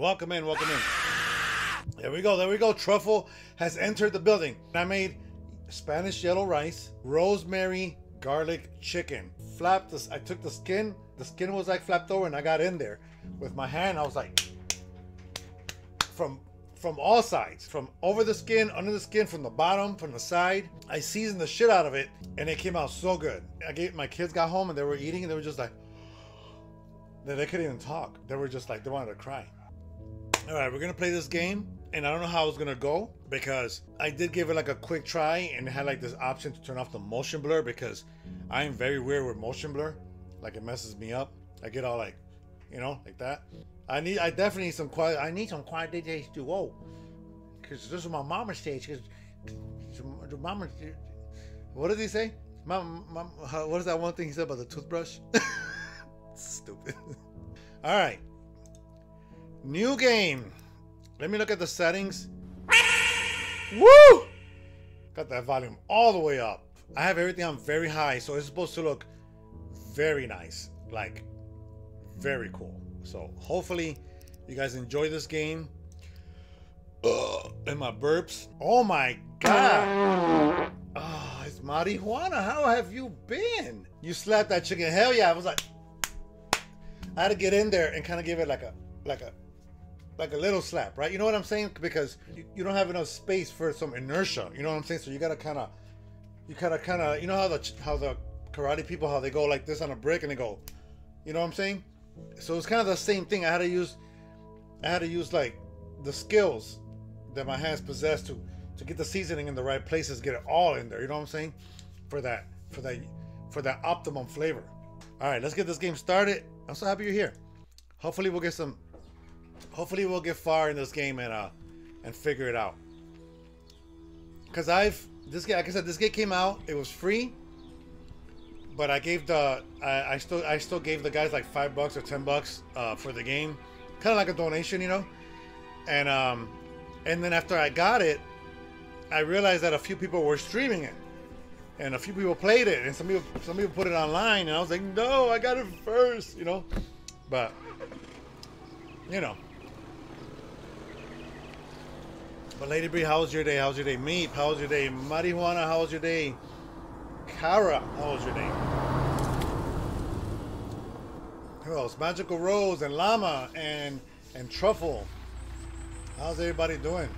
Welcome in, welcome in. There we go, there we go. Truffle has entered the building. I made Spanish yellow rice, rosemary, garlic chicken. Flapped this, I took the skin, the skin was like flapped over and I got in there with my hand. I was like, from from all sides, from over the skin, under the skin, from the bottom, from the side. I seasoned the shit out of it, and it came out so good. I gave my kids got home and they were eating, and they were just like, they, they couldn't even talk. They were just like they wanted to cry. All right, we're gonna play this game, and I don't know how it's gonna go because I did give it like a quick try, and had like this option to turn off the motion blur because I am very weird with motion blur, like it messes me up. I get all like, you know, like that. I need, I definitely need some quiet. I need some quiet days to whoa, because this is my mama's stage. Because the mama, what did he say? Mom, mom, what is that one thing he said about the toothbrush? Stupid. All right, new game. Let me look at the settings. Woo! Got that volume all the way up. I have everything on very high, so it's supposed to look very nice, like very cool. So hopefully you guys enjoy this game. Ugh, and my burps. Oh my god. Oh, it's marijuana. How have you been? You slapped that chicken. Hell yeah. I was like, I had to get in there and kind of give it like a, like a, like a little slap, right? You know what I'm saying? Because you, you don't have enough space for some inertia. You know what I'm saying? So you gotta kind of, you of, kind of, you know how the how the karate people how they go like this on a brick and they go, you know what I'm saying? so it's kind of the same thing. I had to use, I had to use like the skills that my hands possess to to get the seasoning in the right places, get it all in there. You know what I'm saying? For that, for that, for that optimum flavor. All right, let's get this game started. I'm so happy you're here. Hopefully we'll get some. Hopefully we'll get far in this game and uh and figure it out. Cause I've this game, like I said, this game came out. It was free but I gave the I, I, still I still gave the guys like five bucks or ten bucks uh, for the game, kind of like a donation, you know. And um, and then after I got it, I realized that a few people were streaming it, and a few people played it, and some people some people put it online, and I was like, no, I got it first, you know. But you know. But Lady Bree, how's your day? How's your day? Meep, how's your day? Marijuana, how's your day? Kara, how was your name? Who else? Magical Rose and Llama and and Truffle. How's everybody doing?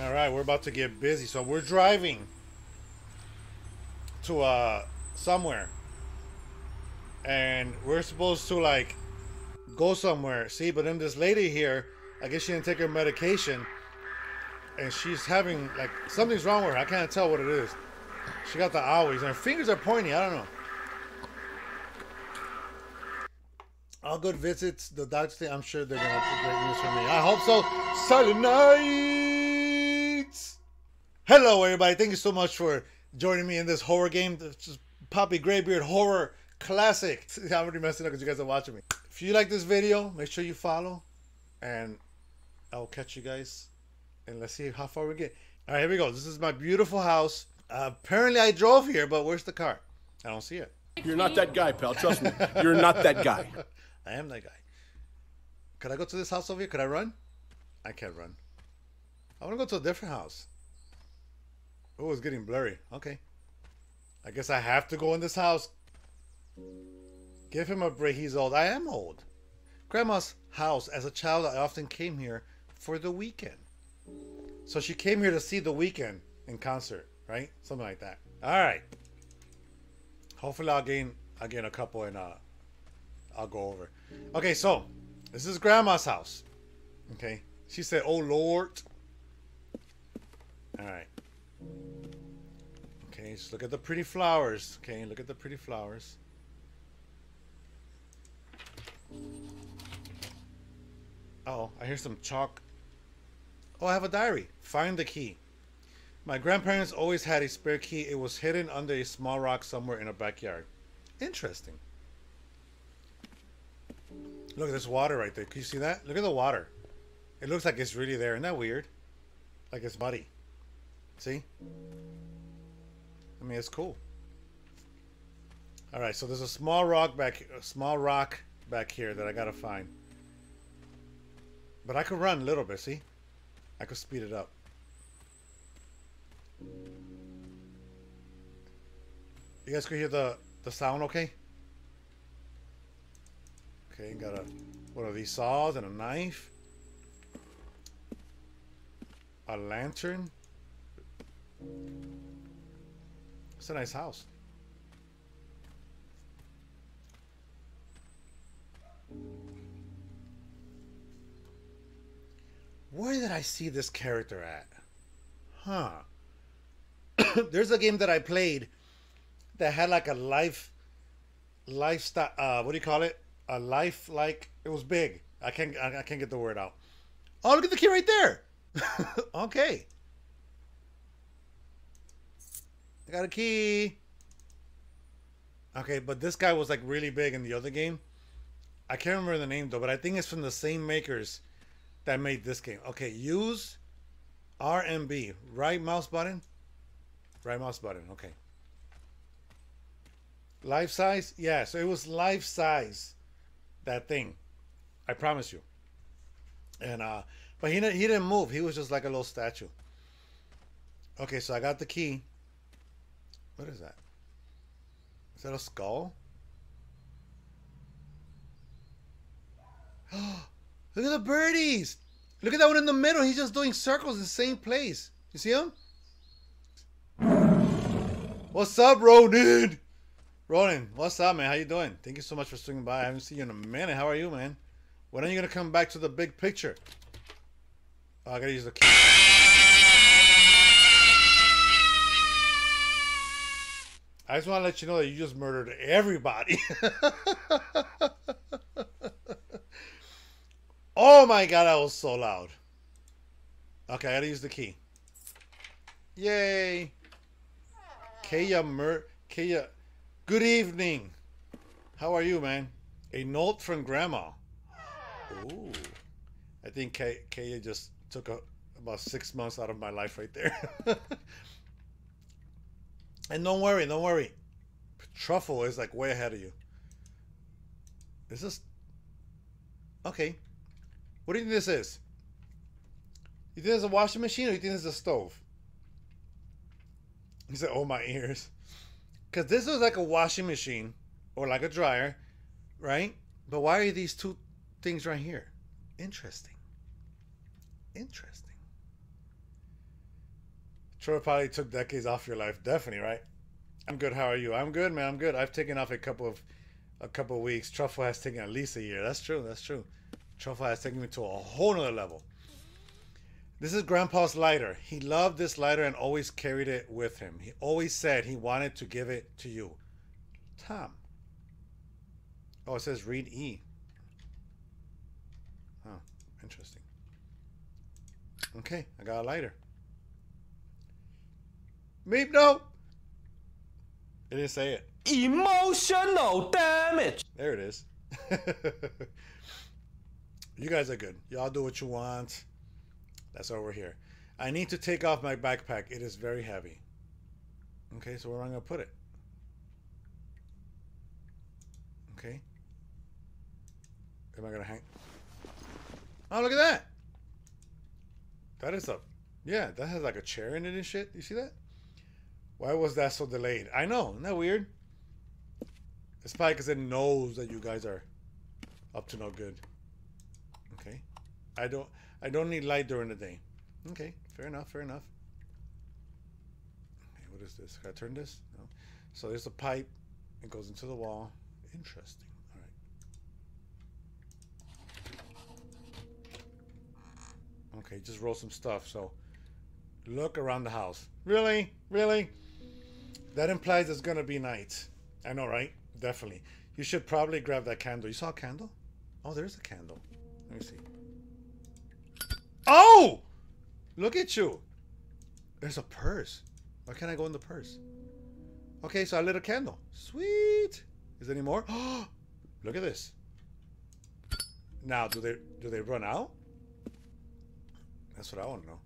All right, we're about to get busy. So we're driving to uh somewhere. And we're supposed to like go somewhere. See, but then this lady here, I guess she didn't take her medication and she's having like something's wrong with her. I can't tell what it is. She got the owies, and her fingers are pointy. I don't know. All good visits. The doctors I'm sure they're gonna have great news for me. I hope so. Silent nights. Hello, everybody. Thank you so much for joining me in this horror game. This is Papi GrayBeard horror classic. I'm already messing up because you guys are watching me. If you like this video, make sure you follow, and I'll catch you guys and let's see how far we get. All right, here we go. This is my beautiful house. Uh, apparently, I drove here, but where's the car? I don't see it. You're not that guy, pal. Trust me. You're not that guy. I am that guy. Could I go to this house over here? Could I run? I can't run. I want to go to a different house. Oh, it's getting blurry. Okay. I guess I have to go in this house. Give him a break. He's old. I am old. Grandma's house. As a child, I often came here for the weekend. So she came here to see the weekend in concert, right? Something like that. All right. Hopefully, I'll gain I'll gain a couple and uh, I'll go over. Okay, so this is Grandma's house. Okay, she said, "Oh Lord." All right. Okay, just look at the pretty flowers. Okay, look at the pretty flowers. Oh, I hear some chalk Oh, I have a diary. Find the key. My grandparents always had a spare key. It was hidden under a small rock somewhere in a backyard. Interesting. Look at this water right there. Can you see that? Look at the water. It looks like it's really there. Isn't that weird? Like it's muddy. See? I mean, it's cool. All right, so there's a small rock back, a small rock back here that I gotta find. But I could run a little bit, see? I could speed it up. You guys could hear the, the sound okay? Okay, got a one of these saws and a knife. A lantern. It's a nice house. Where did I see this character at? Huh. There's a game that I played that had like a life lifestyle uh what do you call it? A life like it was big. I can't I, I can't get the word out. Oh look at the key right there. okay. I got a key. Okay, but this guy was like really big in the other game. I can't remember the name though, but I think it's from the same makers that made this game. Okay, use RMB. Right mouse button. Right mouse button. Okay. Life size? Yeah, so it was life size. That thing. I promise you. And uh but he didn't he didn't move. He was just like a little statue. Okay, so I got the key. What is that? Is that a skull? Look at the birdies. Look at that one in the middle. He's just doing circles in the same place. You see him? What's up, Ronan? Ronan, what's up, man? How you doing? Thank you so much for swinging by. I haven't seen you in a minute. How are you, man? When are you gonna come back to the big picture? Oh, I gotta use the key. I just want to let you know that you just murdered everybody. oh my god, that was so loud. Okay, I gotta use the key. Yay. Kaya Mer Kaya Good evening. How are you, man? A note from grandma. Ooh. I think Kay Kaya just took a, about six months out of my life right there. And don't worry, don't worry. Truffle is like way ahead of you. Is this okay? What do you think this is? You think it's a washing machine or you think it's a stove? He said, "Oh my ears," because this is like a washing machine or like a dryer, right? But why are these two things right here? Interesting. Interesting. Troy probably took decades off your life. Definitely, right? I'm good. How are you? I'm good, man. I'm good. I've taken off a couple of a couple of weeks. Truffle has taken at least a year. That's true. That's true. Truffle has taken me to a whole nother level. This is Grandpa's lighter. He loved this lighter and always carried it with him. He always said he wanted to give it to you. Tom. Oh, it says read E. Oh, interesting. Okay, I got a lighter. Meep, no. It didn't say it. Emotional damage. There it is. you guys are good. Y'all do what you want. That's why we're here. I need to take off my backpack. It is very heavy. Okay, so where am I going to put it? Okay. Am I going to hang? Oh, look at that. That is a... Yeah, that has like a chair in it and shit. You see that? Why was that so delayed? I know. Isn't that weird? It's probably because it knows that you guys are up to no good. I don't I don't need light during the day. Okay, fair enough, fair enough. Okay, what is this? Can I turn this? No. So there's a pipe. It goes into the wall. Interesting. All right. Okay, just roll some stuff. So look around the house. Really? Really? That implies it's gonna be night. I know, right? Definitely. You should probably grab that candle. You saw a candle? Oh, there's a candle. Let me see. Oh! Look at you. There's a purse. Why can't I go in the purse? Okay, so I lit a candle. Sweet. Is there any more? Look at this. Now, do they do they run out? That's what I want to know.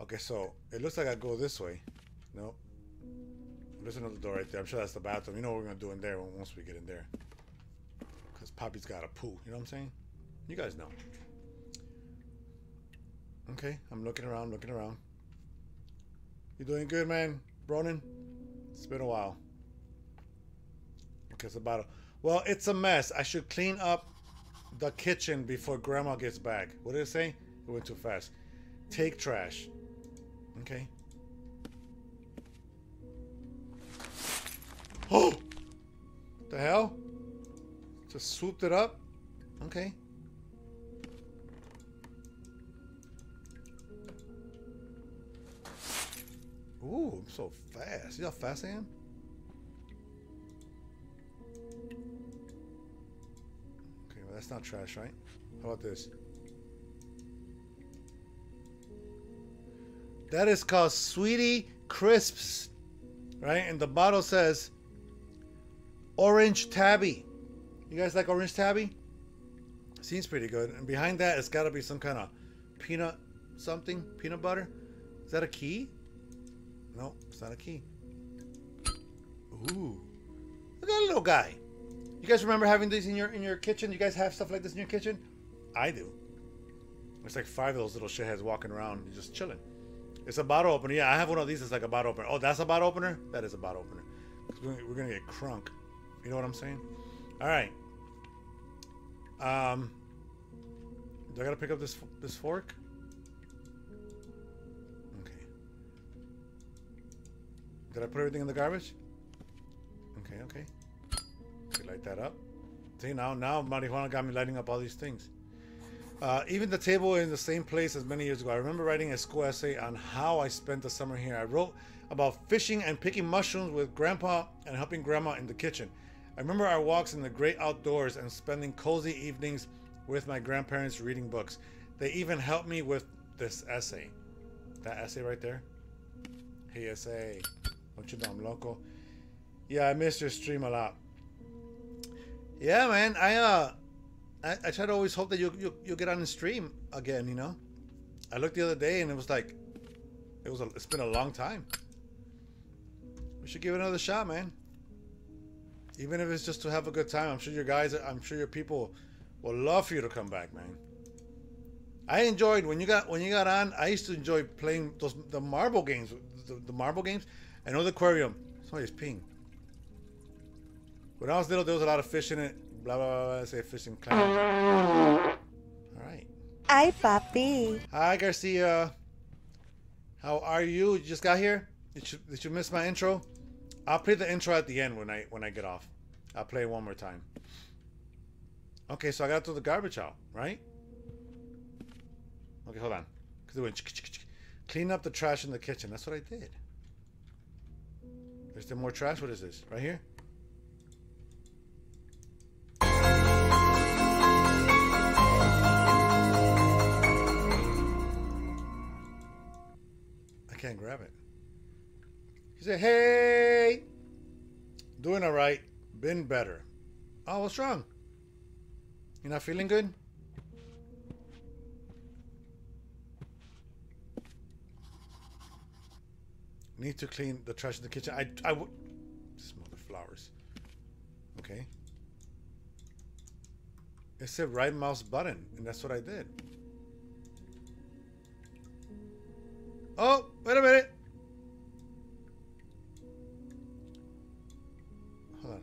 Okay, so it looks like I go this way. Nope. There's another door right there. I'm sure that's the bathroom. You know what we're gonna do in there once we get in there. Cause Papi's got a poo. You know what I'm saying? You guys know. Okay, I'm looking around, looking around. You doing good, man, Bronin? It's been a while. Okay, it's a bottle. Well, it's a mess. I should clean up the kitchen before Grandma gets back. What did it say? It went too fast. Take trash. Okay. Oh! The hell? Just swooped it up? Okay. Ooh, I'm so fast. See how fast I am? Okay, well that's not trash, right? How about this? That is called Sweetie Crisps, right? And the bottle says Orange Tabby. You guys like Orange Tabby? Seems pretty good. And behind that, it's got to be some kind of peanut something, peanut butter. Is that a key? No, it's not a key. Ooh, look at that little guy. You guys remember having these in your in your kitchen? You guys have stuff like this in your kitchen? I do. It's like five of those little shitheads walking around, just chilling. It's a bottle opener. Yeah, I have one of these. It's like a bottle opener. Oh, that's a bottle opener. That is a bottle opener. We're gonna get crunk. You know what I'm saying? All right. Um, do I gotta pick up this this fork? Did I put everything in the garbage? Okay, okay. Okay, light that up. See now, now marijuana got me lighting up all these things. Uh, even the table in the same place as many years ago. I remember writing a school essay on how I spent the summer here. I wrote about fishing and picking mushrooms with grandpa and helping grandma in the kitchen. I remember our walks in the great outdoors and spending cozy evenings with my grandparents reading books. They even helped me with this essay. That essay right there. Hey, Don't you I'm local? Yeah, I missed your stream a lot. Yeah, man. I uh, I, I try to always hope that you you you get on the stream again. You know, I looked the other day and it was like, it was a, it's been a long time. We should give it another shot, man. Even if it's just to have a good time, I'm sure your guys, I'm sure your people will love for you to come back, man. I enjoyed when you got when you got on. I used to enjoy playing those the marble games, the, the marble games. I know the aquarium. Somebody's peeing. When I was little, there was a lot of fish in it. Blah blah blah. blah say fishing clown. All right. Ay, papi. Hi, Garcia. How are you? You just got here? Did you, did you miss my intro? I'll play the intro at the end when I when I get off. I'll play it one more time. Okay, so I got to throw the garbage out, right? Okay, hold on. Cause it went clean up the trash in the kitchen. That's what I did. There's still more trash. What is this? Right here? I can't grab it. He said, "Hey, doing all right. Been better. Oh, what's wrong? You're not feeling good? Need to clean the trash in the kitchen. I, I would smell the flowers. Okay. It said right mouse button, and that's what I did. Oh, wait a minute. Hold on.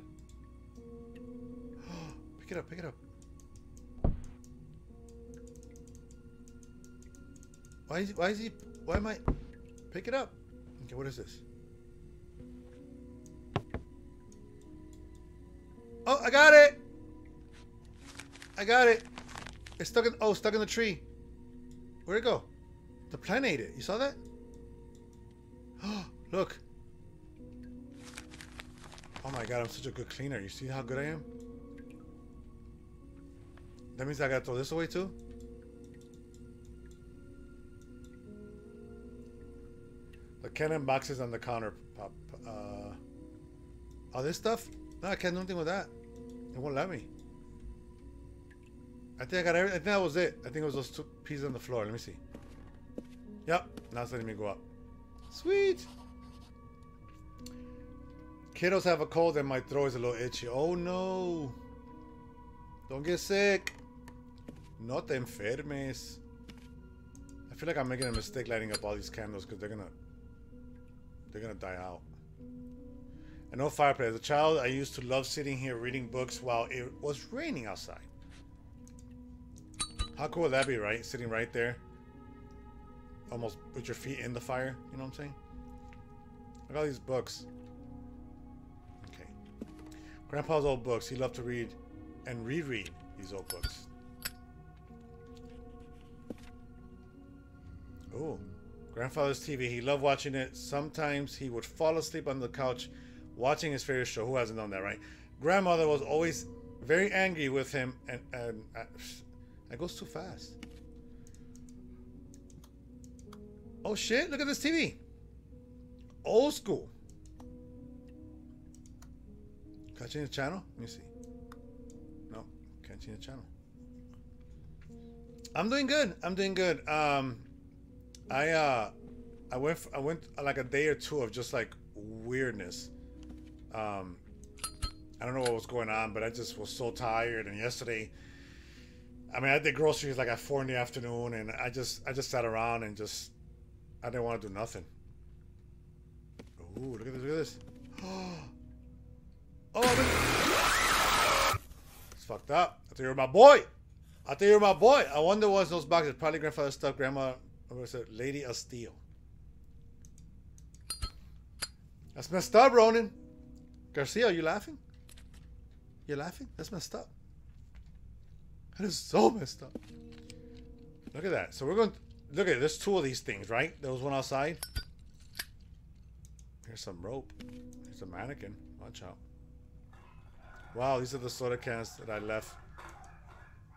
pick it up, pick it up. Why is, why is he, why am I, pick it up. Okay, what is this? Oh, I got it! I got it. It's stuck in, oh, stuck in the tree. Where'd it go? The plant ate it. You saw that? Oh, look. Oh my god, I'm such a good cleaner. You see how good I am? That means I gotta throw this away too? Cannon boxes on the counter pop. Uh, all this stuff? No, I can't do anything with that. It won't let me. I think I got every, I think that was it. I think it was those two pieces on the floor. Let me see. Yep. Now it's letting me go up. Sweet. Kiddos have a cold and my throat is a little itchy. Oh no. Don't get sick. No te enfermes. I feel like I'm making a mistake lighting up all these candles because they're gonna they're gonna die out. And no fireplace. As a child, I used to love sitting here reading books while it was raining outside. How cool would that be, right? Sitting right there. Almost with your feet in the fire. You know what I'm saying? Look at all these books. Okay. Grandpa's old books. He loved to read and reread these old books. Oh, grandfather's TV. He loved watching it. Sometimes he would fall asleep on the couch watching his favorite show. Who hasn't done that, right? Grandmother was always very angry with him, and and uh, goes too fast. Oh shit! Look at this TV. Old school. Change the channel? Let me see. No, can't the channel. I'm doing good. I'm doing good. Um, I uh, I went I went like a day or two of just like weirdness. Um, I don't know what was going on, but I just was so tired. And yesterday, I mean, I did groceries like at four in the afternoon, and I just I just sat around and just I didn't want to do nothing. Ooh, look at this! Look at this! Oh, man. it's fucked up. I thought you were my boy. I thought you were my boy. I wonder what's those boxes. Probably grandfather's stuff. Grandma, what was it? Lady of Steel. That's messed up, Ronan. Garcia, are you laughing? You're laughing? That's messed up. That is so messed up. Look at that. So we're going to, look at it. There's two of these things, right? There was one outside. Here's some rope. Here's a mannequin. Watch out. Wow, these are the soda cans that I left.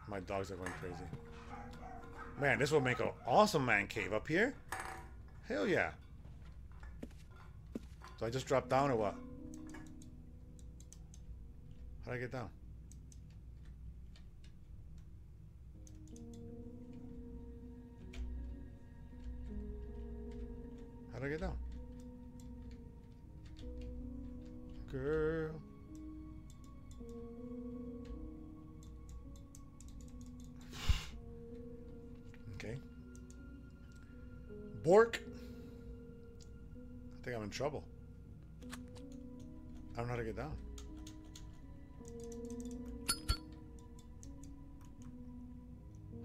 My dogs are going crazy. Man, this will make an awesome man cave up here. Hell yeah. So I just drop down or what? How'd I get down? How'd I get down? Girl. Okay. Bork. I think I'm in trouble. I don't know how to get down.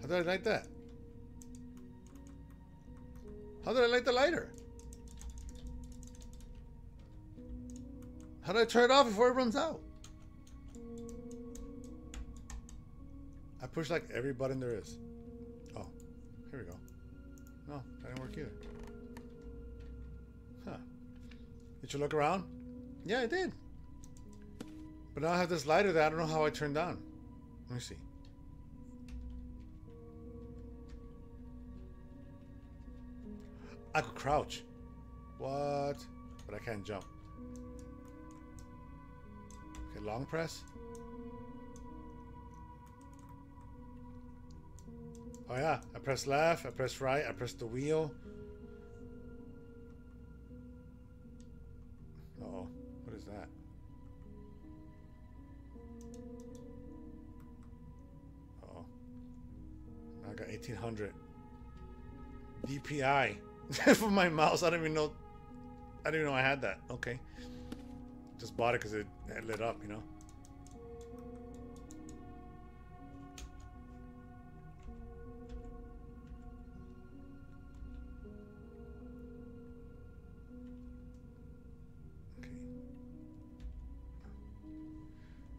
How did I light that? How did I light the lighter? How do I turn it off before it runs out? I push like every button there is. Didn't work either. Huh. Did you look around? Yeah, I did. But now I have this lighter that I don't know how I turned on. Let me see. I could crouch. What? But I can't jump. Okay, long press. Oh yeah, I press left, I press right, I press the wheel. Uh oh, what is that? Uh oh. I got 1800 DPI for my mouse. I don't even know. I didn't even know I had that. Okay. Just bought it because it, it lit up, you know.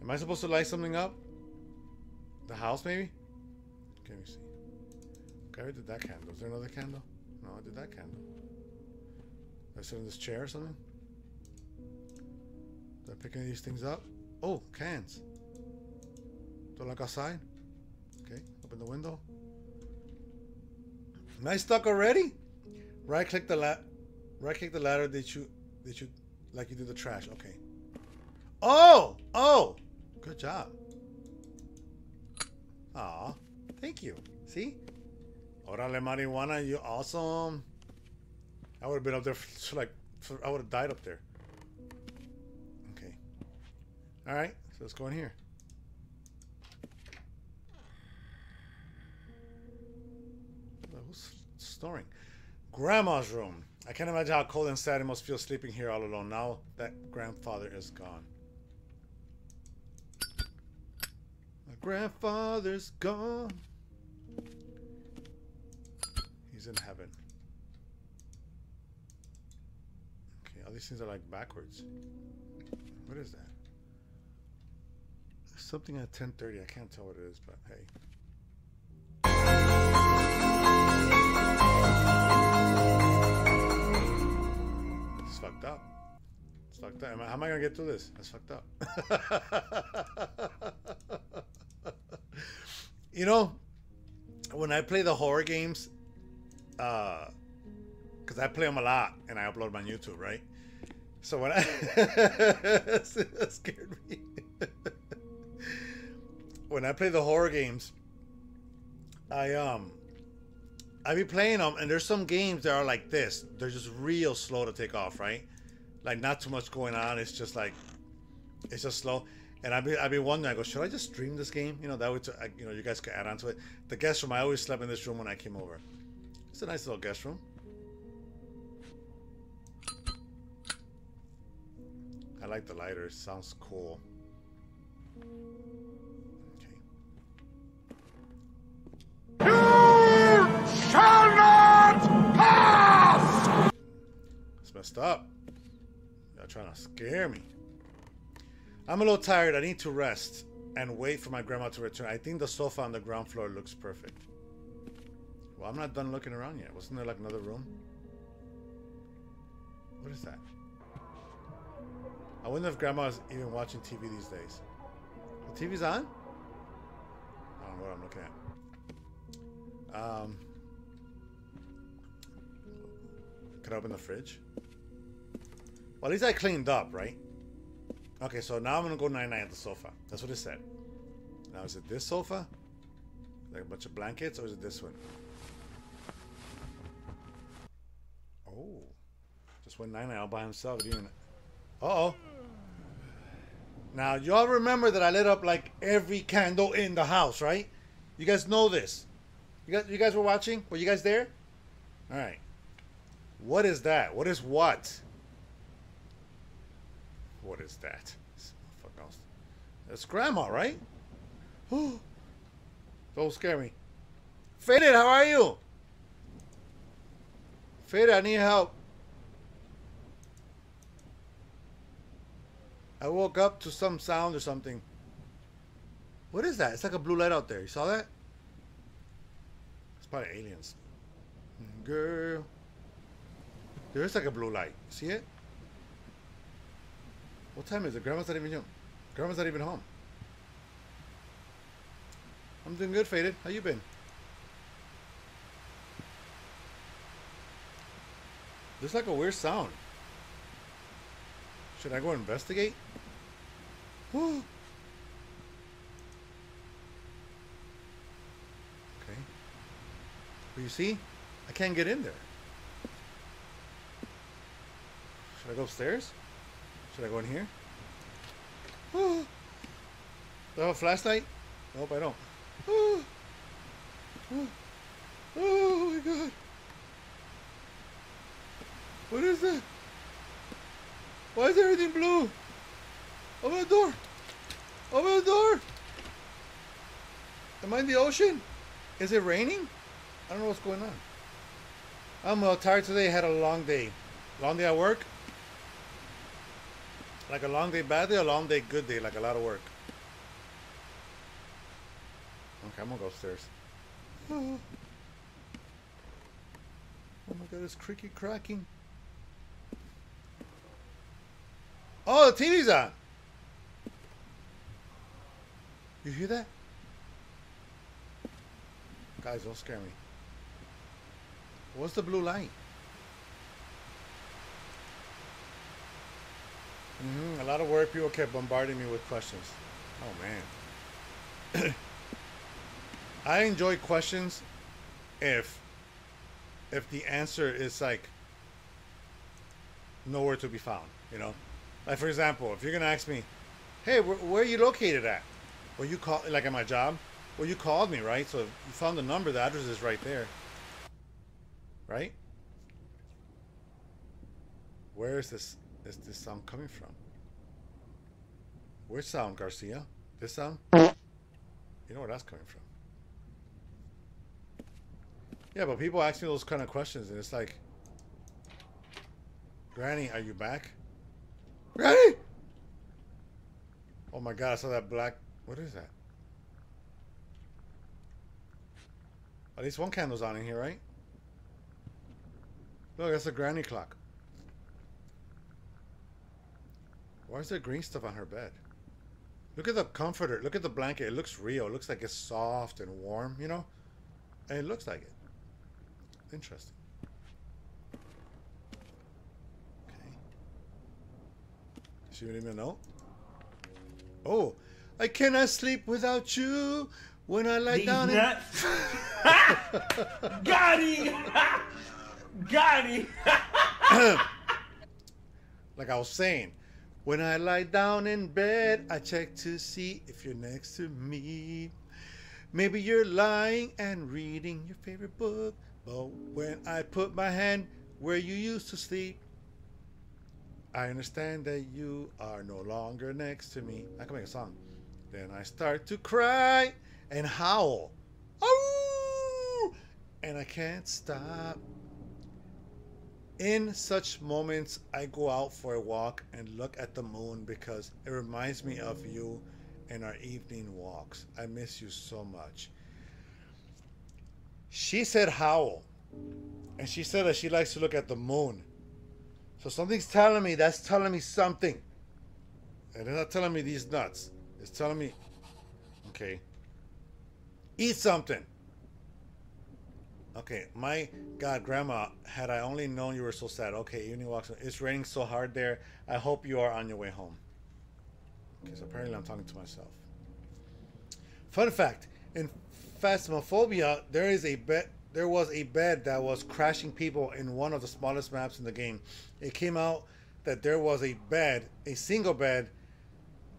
Am I supposed to light something up? The house, maybe? Let me see. Okay, I did that candle. Is there another candle? No, I did that candle. Did I sit in this chair or something? Did I pick any of these things up? Oh, cans. Do I look outside? Okay, open the window. Am I stuck already? Right click the la right click the ladder that you that you like you did the trash. Okay. Oh! Oh! Good job. Aw, thank you. See? Orale marijuana, you awesome. I would have been up there for, like, for, I would have died up there. Okay. All right, so let's go in here. Who's snoring? Grandma's room. I can't imagine how cold and sad it must feel sleeping here all alone now that grandfather is gone. Grandfather's gone. He's in heaven. Okay, all these things are like backwards. What is that? Something at 10:30. I can't tell what it is, but hey. It's fucked up. It's fucked up. How am I gonna get through this? That's fucked up. you know, when I play the horror games, uh, because I play them a lot and I upload them on YouTube, right? So when I scared me. when I play the horror games, I um I be playing them and there's some games that are like this. They're just real slow to take off, right? Like not too much going on. It's just like it's just slow. And I be I be wondering. I go, should I just stream this game? You know that would I- you know you guys could add on to it. The guest room. I always slept in this room when I came over. It's a nice little guest room. I like the lighter. It sounds cool. Okay. It's messed up. Y'all trying to scare me. I'm a little tired. I need to rest and wait for my grandma to return. I think the sofa on the ground floor looks perfect. Well, I'm not done looking around yet. Wasn't there like another room? What is that? I wonder if grandma's even watching TV these days. The TV's on? I don't know what I'm looking at. Um, could I open the fridge? Well, at least I cleaned up, right? Okay, so now I'm gonna go 99 at the sofa. That's what it said. Now, is it this sofa? Like a bunch of blankets, or is it this one? Oh, just went 99 all by himself. Even. Uh oh. Now, y'all remember that I lit up like every candle in the house, right? You guys know this. You guys, you guys were watching? Were you guys there? All right. What is that? What is what? What is that? Else. That's grandma, right? Don't scare me. Faded, how are you? Faded, I need help. I woke up to some sound or something. What is that? It's like a blue light out there. You saw that? It's probably aliens. Hmm, girl. There is like a blue light. See it? What time is it? Grandma's not even home. Grandma's not even home. I'm doing good, Faded. How you been? There's like a weird sound. Should I go investigate? okay. Well, you see, I can't get in there. Should I go upstairs? Should I go in here? Do I have a flashlight? Nope, I don't. Oh, oh my god. What is that? Why is everything blue? Open the door. Open the door. Am I in the ocean? Is it raining? I don't know what's going on. I'm uh, tired today. I Had a long day. Long day at work. Like a long day bad day, a long day good day, like a lot of work. Okay, I'm gonna go upstairs. Oh, oh my god, it's creaky cracking. Oh, the TV's on. You hear that? Guys, don't scare me. What's the blue light? Hmm A lot of work. People kept bombarding me with questions. Oh man. I enjoy questions if if the answer is like nowhere to be found. You know, like for example, if you're gonna ask me, "Hey, where, where are you located at?" Well, you call like at my job. Well, you called me, right? So you found the number. The address is right there. right? Where is this is this sound coming from? Which sound, Garcia? This sound? You know where that's coming from. Yeah, but people ask me those kind of questions, and it's like, Granny, are you back? Granny! Oh my god, I saw that black. What is that? At least one candle's on in here, right? Look, that's a granny clock. Why is there green stuff on her bed? Look at the comforter. Look at the blanket. It looks real. It looks like it's soft and warm, you know? And it looks like it. Interesting. Okay. She didn't even know? Oh, I cannot sleep without you when I lie These down and... nuts. Got him. Got him. like I was saying, when I lie down in bed, I check to see if you're next to me. Maybe you're lying and reading your favorite book, but when I put my hand where you used to sleep, I understand that you are no longer next to me. I can make a song. Then I start to cry and howl. Oh! And I can't stop. In such moments, I go out for a walk and look at the moon because it reminds me of you and our evening walks. I miss you so much. She said howl. And she said that she likes to look at the moon. So something's telling me that's telling me something. And it's not telling me these nuts. It's telling me, okay, eat something. Okay, my God, Grandma, had I only known you were so sad. Okay, evening walks. It's raining so hard there. I hope you are on your way home. So apparently I'm talking to myself. Fun fact: in Phasmophobia, there is a bed. There was a bed that was crashing people in one of the smallest maps in the game. It came out that there was a bed, a single bed,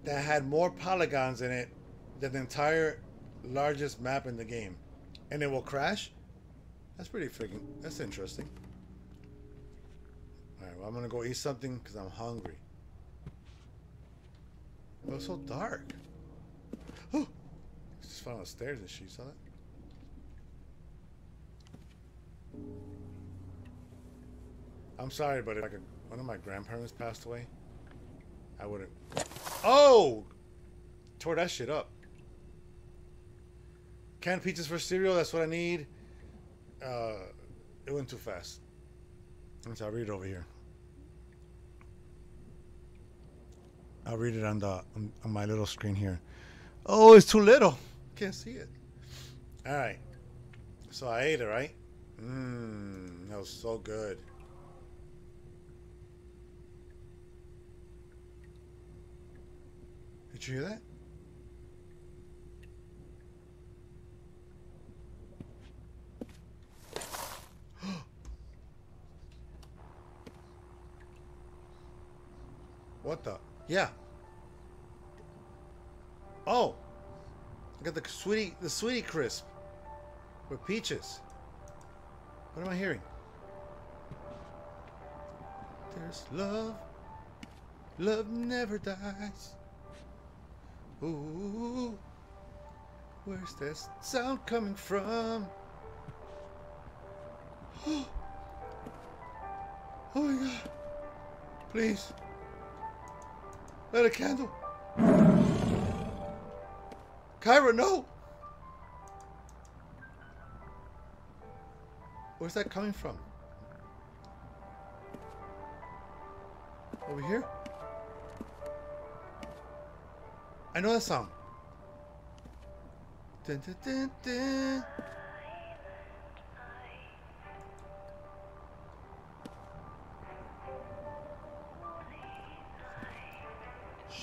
that had more polygons in it than the entire largest map in the game, and it will crash. That's pretty freaking. That's interesting. All right, well, I'm gonna go eat something because I'm hungry. It was so dark. Oh, just on the stairs and she saw that. I'm sorry, but if like a, one of my grandparents passed away, I wouldn't. Oh, tore that shit up. Canned pizzas for cereal. That's what I need. Uh, it went too fast. So I'll read it over here. I'll read it on the on, on my little screen here. Oh, it's too little. Can't see it. All right. So I ate it, right? Mmm, that was so good. Did you hear that? What the? Yeah. Oh. I got the sweetie, the sweetie crisp with peaches. What am I hearing? There's love. Love never dies. Ooh. Where's this sound coming from? Oh, my god. Please. Light a candle. Kyra, no! Where's that coming from? Over here? I know that song. Dun, dun, dun,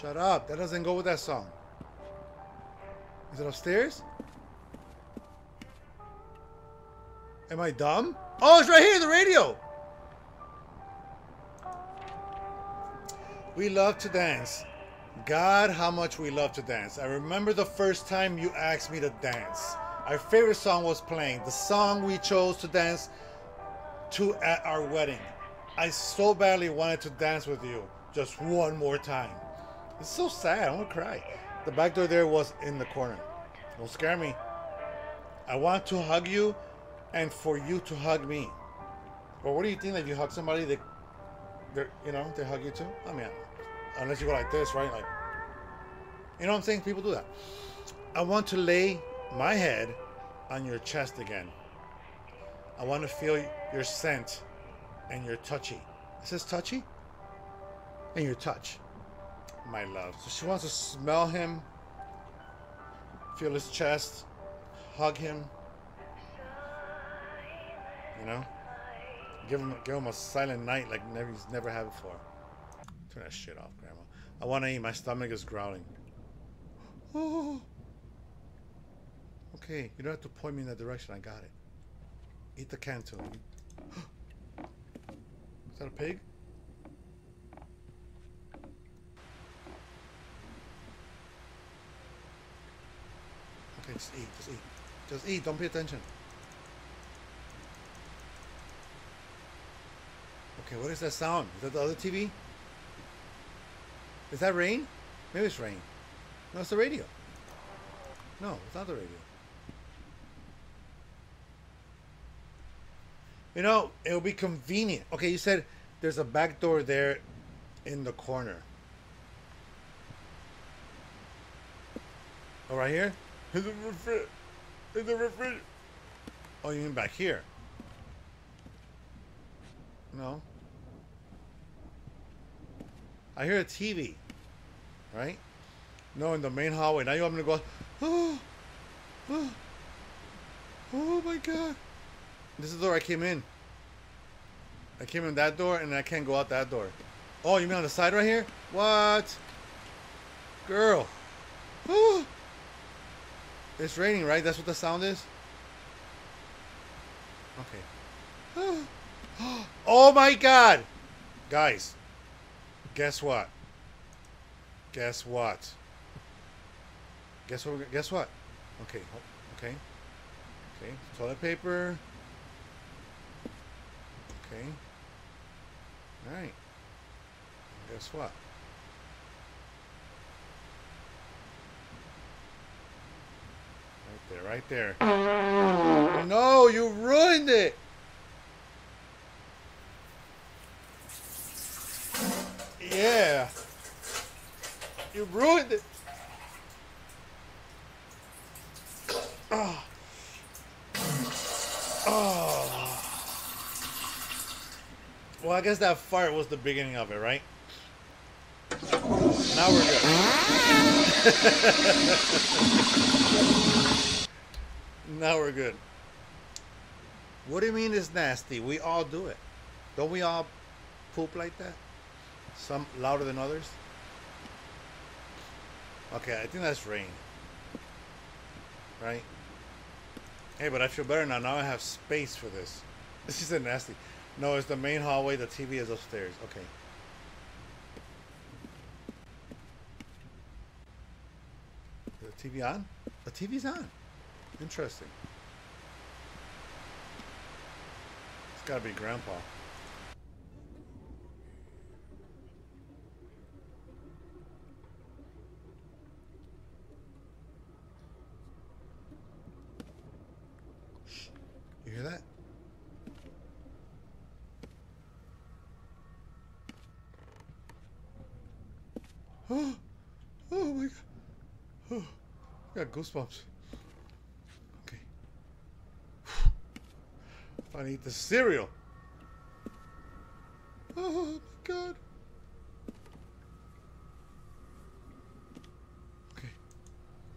Shut up. That doesn't go with that song. Is it upstairs? Am I dumb? Oh, it's right here, the radio. We love to dance. God, how much we love to dance. I remember the first time you asked me to dance. Our favorite song was playing. The song we chose to dance to at our wedding. I so badly wanted to dance with you just one more time. It's so sad. I want to cry. The back door there was in the corner. Don't scare me. I want to hug you and for you to hug me. But what do you think that you hug somebody, they, they you know, they hug you too? I mean, unless you go like this, right? Like, you know what I'm saying? People do that. I want to lay my head on your chest again. I want to feel your scent and your touchy. It says touchy? And your touch, my love. So she wants to smell him, feel his chest, hug him. You know? Give him, give him a silent night like never, he's never had before. Turn that shit off, Grandma. I want to eat. My stomach is growling. Oh. Okay, you don't have to point me in that direction. I got it. Eat the canto. Is that a pig? Okay, just eat. Just eat. Just eat. Don't pay attention. Okay, what is that sound? Is that the other TV? Is that rain? Maybe it's rain. No, it's the radio. No, it's not the radio. You know, it'll be convenient. Okay, you said there's a back door there in the corner. Oh, right here? In the refri- in the refri- Oh, you mean back here? No. I hear a TV, right? No, in the main hallway. Now you want me to go? Oh, oh, oh my God! This is the door I came in. I came in that door, and I can't go out that door. Oh, you mean on the side right here? What? Girl. Oh. It's raining, right? That's what the sound is? Okay. Oh my god! Guys, guess what? Guess what? Guess what? Guess what? Okay, okay. Okay, toilet paper. Okay. Alright. Guess what? There, right there. No, you ruined it! Yeah. You ruined it. Oh. Oh. Well, I guess that fart was the beginning of it, right? Now we're good. now we're good. What do you mean it's nasty? We all do it. Don't we all poop like that? Some louder than others? Okay, I think that's rain. Right? Hey, but I feel better now. Now I have space for this. This is a nasty. No, it's the main hallway. The TV is upstairs. Okay. Is the TV on? The TV's on. Interesting. It's gotta be Grandpa. You hear that? Oh, oh my god. Oh, I got goosebumps. I need the cereal. Oh my god. Okay.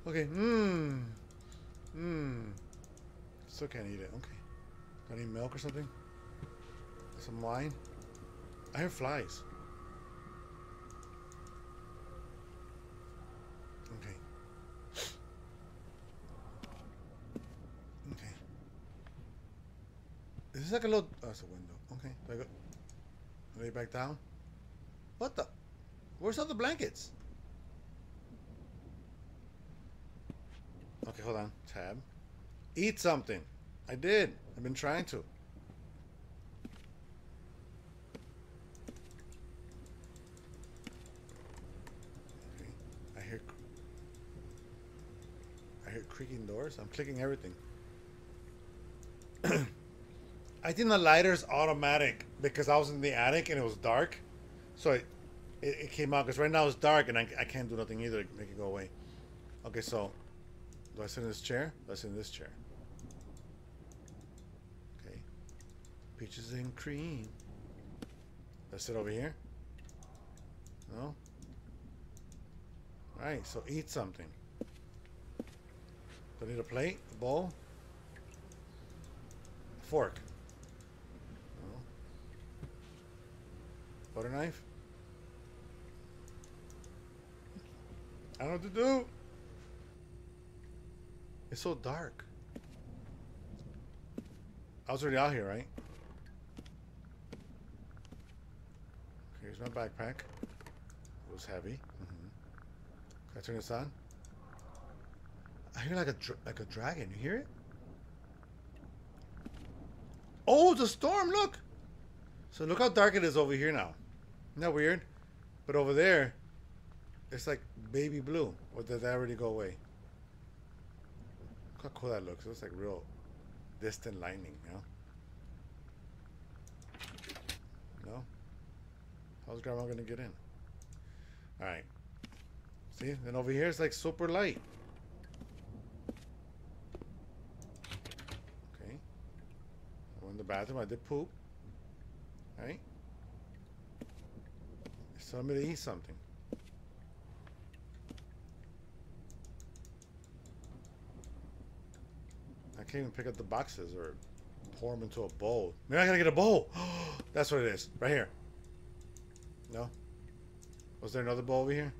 Okay. Mmm. Mmm. Still can't eat it. Okay. Do I need milk or something? Some wine? I hear flies. like a little... Oh, it's a window. Okay. Do I go... Lay back down? What the... Where's all the blankets? Okay, hold on. Tab. Eat something. I did. I've been trying to. Okay. I hear... I hear creaking doors. I'm clicking everything. I think the lighter's automatic because I was in the attic and it was dark, so it it, it came out. Because right now it's dark and I, I can't do nothing either make it go away. Okay, so do I sit in this chair? Do I sit in this chair? Okay. Peaches and cream. Do I sit over here? No. All right, so eat something. Do I need a plate? A bowl? A fork? No. Butter knife? I don't know what to do. It's so dark. I was already out here, right? Here's my backpack. It was heavy. hmm Can I turn this on? I hear like a like a dragon. You hear it? Oh, the storm! Look. So look how dark it is over here now. Isn't that weird? But over there, it's like baby blue. Or does that already go away? Look how cool that looks. It looks like real distant lightning, you know? No? How's grandma gonna get in? Alright. See? Then over here it's like super light. Okay. I went in the bathroom, I did poop. Right? Somebody eat something. I can't even pick up the boxes or pour them into a bowl. Maybe I gotta get a bowl. That's what it is. Right here. No? Was there another bowl over here?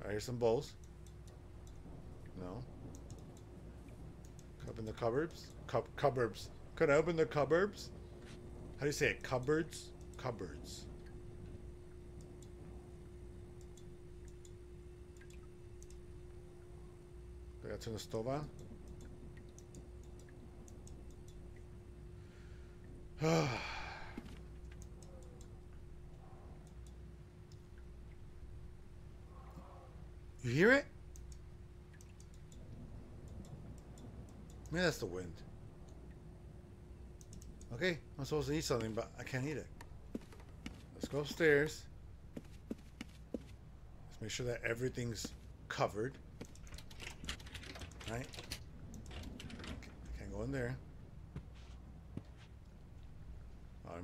Alright, here's some bowls. No. Open the cupboards. Cup cupboards. Could I open the cupboards? How do you say it? Cupboards? Cupboards. Gotta the stove you hear it? Maybe that's the wind. Okay, I'm supposed to eat something, but I can't eat it. Let's go upstairs. Let's make sure that everything's covered. Right? I can't go in there.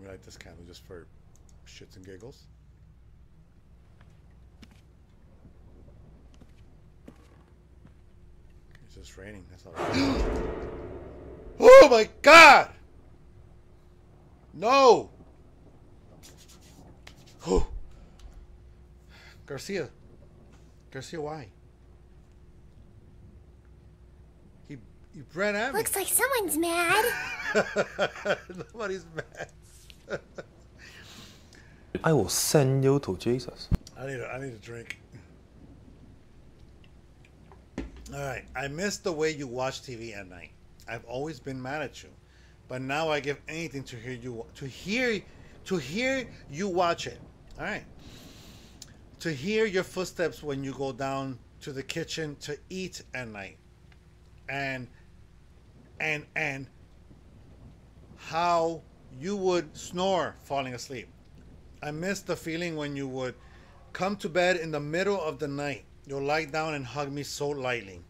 Me light this candle just for shits and giggles. It's just raining. That's all right. oh my god! No! Whew. Garcia. Garcia, why? He, he ran at me. Looks like someone's mad. Nobody's mad. I will send you to Jesus. I need a, I need a drink. All right, I miss the way you watch TV at night. I've always been mad at you, but now I give anything to hear you to hear to hear you watch it. All right, to hear your footsteps when you go down to the kitchen to eat at night, and and and how you would snore falling asleep. I miss the feeling when you would come to bed in the middle of the night. You'll lie down and hug me so lightly.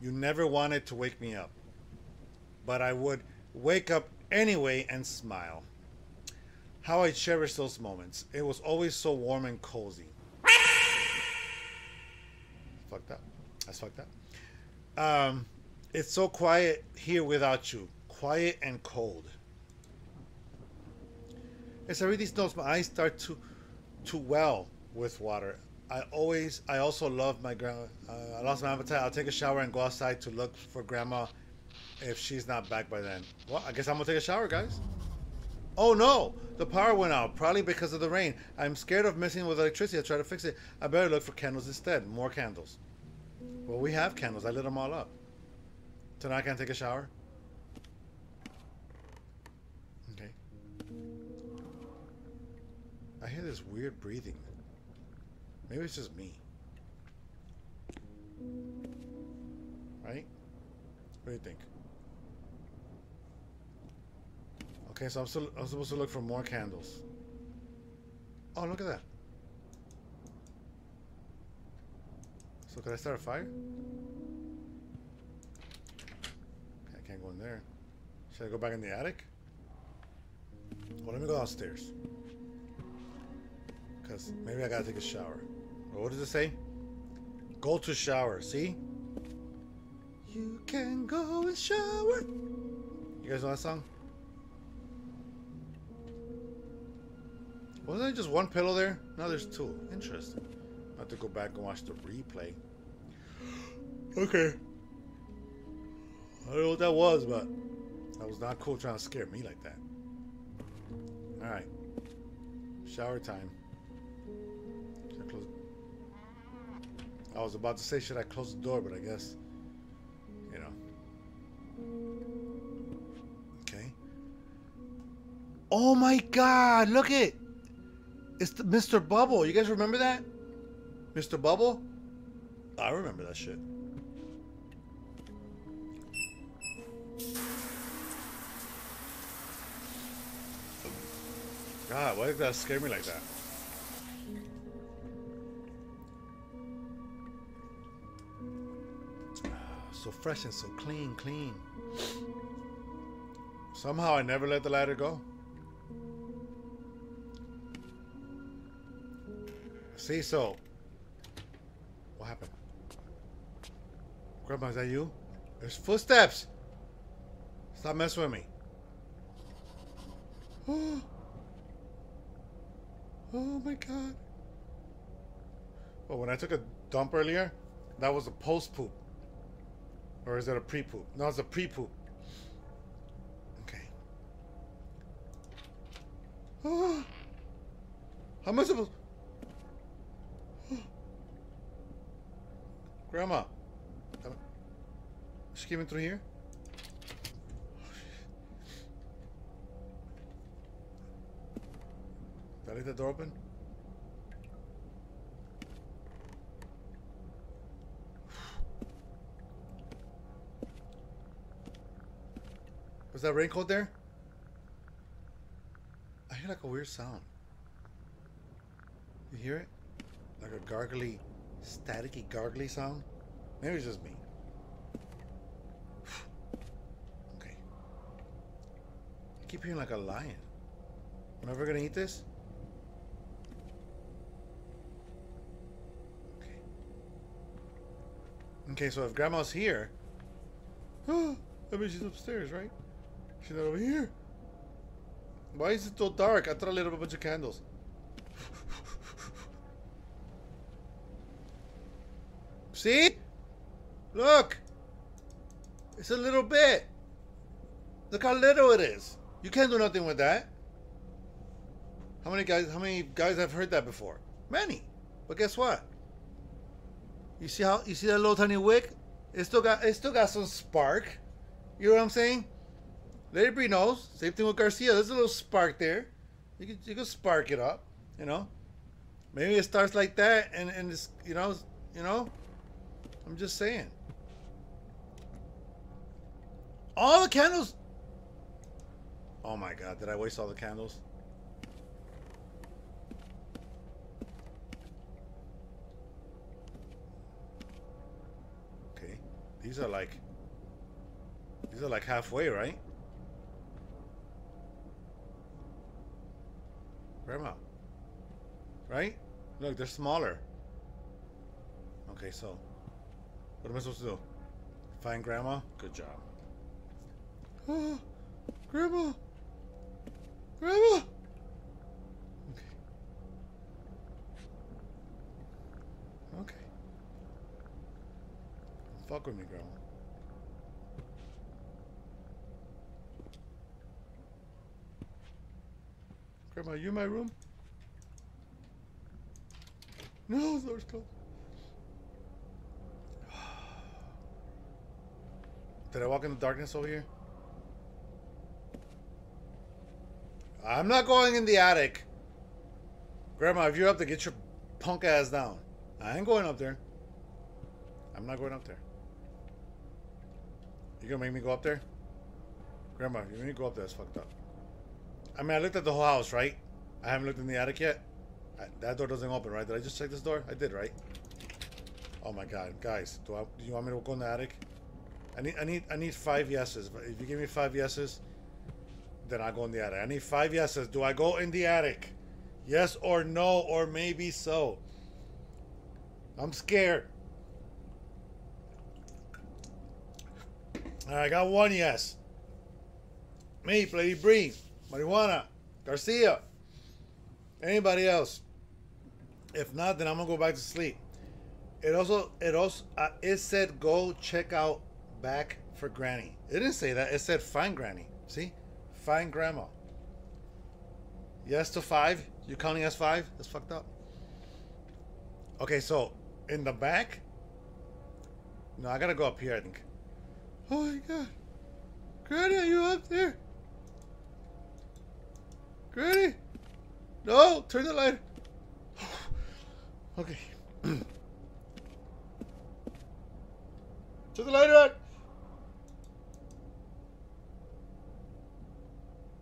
You never wanted to wake me up. But I would wake up anyway and smile. How I cherish those moments. It was always so warm and cozy. fucked up. That's fucked up. Um, it's so quiet here without you. Quiet and cold. As I read these notes, my eyes start to to well with water. I always, I also love my grandma. Uh, I lost my appetite. I'll take a shower and go outside to look for grandma if she's not back by then. Well, I guess I'm gonna take a shower, guys. Oh no, the power went out, probably because of the rain. I'm scared of messing with electricity. I'll try to fix it. I better look for candles instead. More candles. Well, we have candles. I lit them all up. Tonight I can take a shower. Okay. I hear this weird breathing. Maybe it's just me. right? What do you think? Okay, so I'm still I'm supposed to look for more candles. Oh, look at that. So could I start a fire? Can't go in there. Should I go back in the attic? Well, let me go downstairs. Because maybe I gotta take a shower. What does it say? Go to shower, see? You can go and shower. You guys know that song? Wasn't there just one pillow there? No, there's two. Interesting. I have to go back and watch the replay. Okay. I don't know what that was, but that was not cool trying to scare me like that. Alright. Shower time. Should I close? I was about to say, should I close the door, but I guess, you know. Okay. Oh my god, look it! It's the Mr. Bubble. You guys remember that? Mr. Bubble? I remember that shit. God, why did that scare me like that? So fresh and so clean, clean. Somehow I never let the ladder go. See, so. What happened? Grandma, is that you? There's footsteps! Stop messing with me. Oh, Oh. Oh my god. Well, when I took a dump earlier, that was a post poop. Or is that a pre poop? No, it's a pre poop. Okay. Oh. How am I supposed. Grandma. She came in through here? Did I leave the door open? Was that raincoat there? I hear like a weird sound. You hear it? Like a gargly, staticky, gargly sound? Maybe it's just me. okay. I keep hearing like a lion. Am I ever gonna eat this? Okay, so if grandma's here, that means she's upstairs, right? She's not over here. Why is it so dark? I thought I lit up a bunch of candles. See? Look! It's a little bit. Look how little it is. You can't do nothing with that. How many guys how many guys have heard that before? Many. But guess what? You see how you see that little tiny wick? It still got it still got some spark. You know what I'm saying? Lady Bree knows. Same thing with Garcia. There's a little spark there. You can you can spark it up, you know. Maybe it starts like that and, and it's you know you know. I'm just saying. All the candles Oh my god, did I waste all the candles? Okay. These are like These are like halfway, right? Grandma. Right? Look, they're smaller. Okay, so what am I supposed to do? Find grandma? Good job. Oh, grandma! Grandma! Okay. Okay. Fuck with me, grandma. Grandma, you in my room? No, the door's closed. Did I walk in the darkness over here? I'm not going in the attic. Grandma, if you're up there, get your punk ass down. I ain't going up there. I'm not going up there. You gonna make me go up there? Grandma, you make me go up there. That's fucked up. I mean, I looked at the whole house, right? I haven't looked in the attic yet. I, that door doesn't open, right? Did I just check this door? I did, right? Oh my god, guys, do I? Do you want me to go in the attic? I need, I need, I need five yeses. But if you give me five yeses, then I go in the attic. I need five yeses. Do I go in the attic? Yes or no, or maybe so. I'm scared. I got one yes. Me, Lady Bree, Marijuana, Garcia. Anybody else? If not, then I'm gonna go back to sleep. It also, it also, uh, it said go check out back for Granny. It didn't say that. It said find Granny. See, find Grandma. Yes to five. You counting as five? That's fucked up. Okay, so in the back. No, I gotta go up here. I think. Oh my god, Granny, are you up there? Granny, no, turn the light. okay. turn the light on.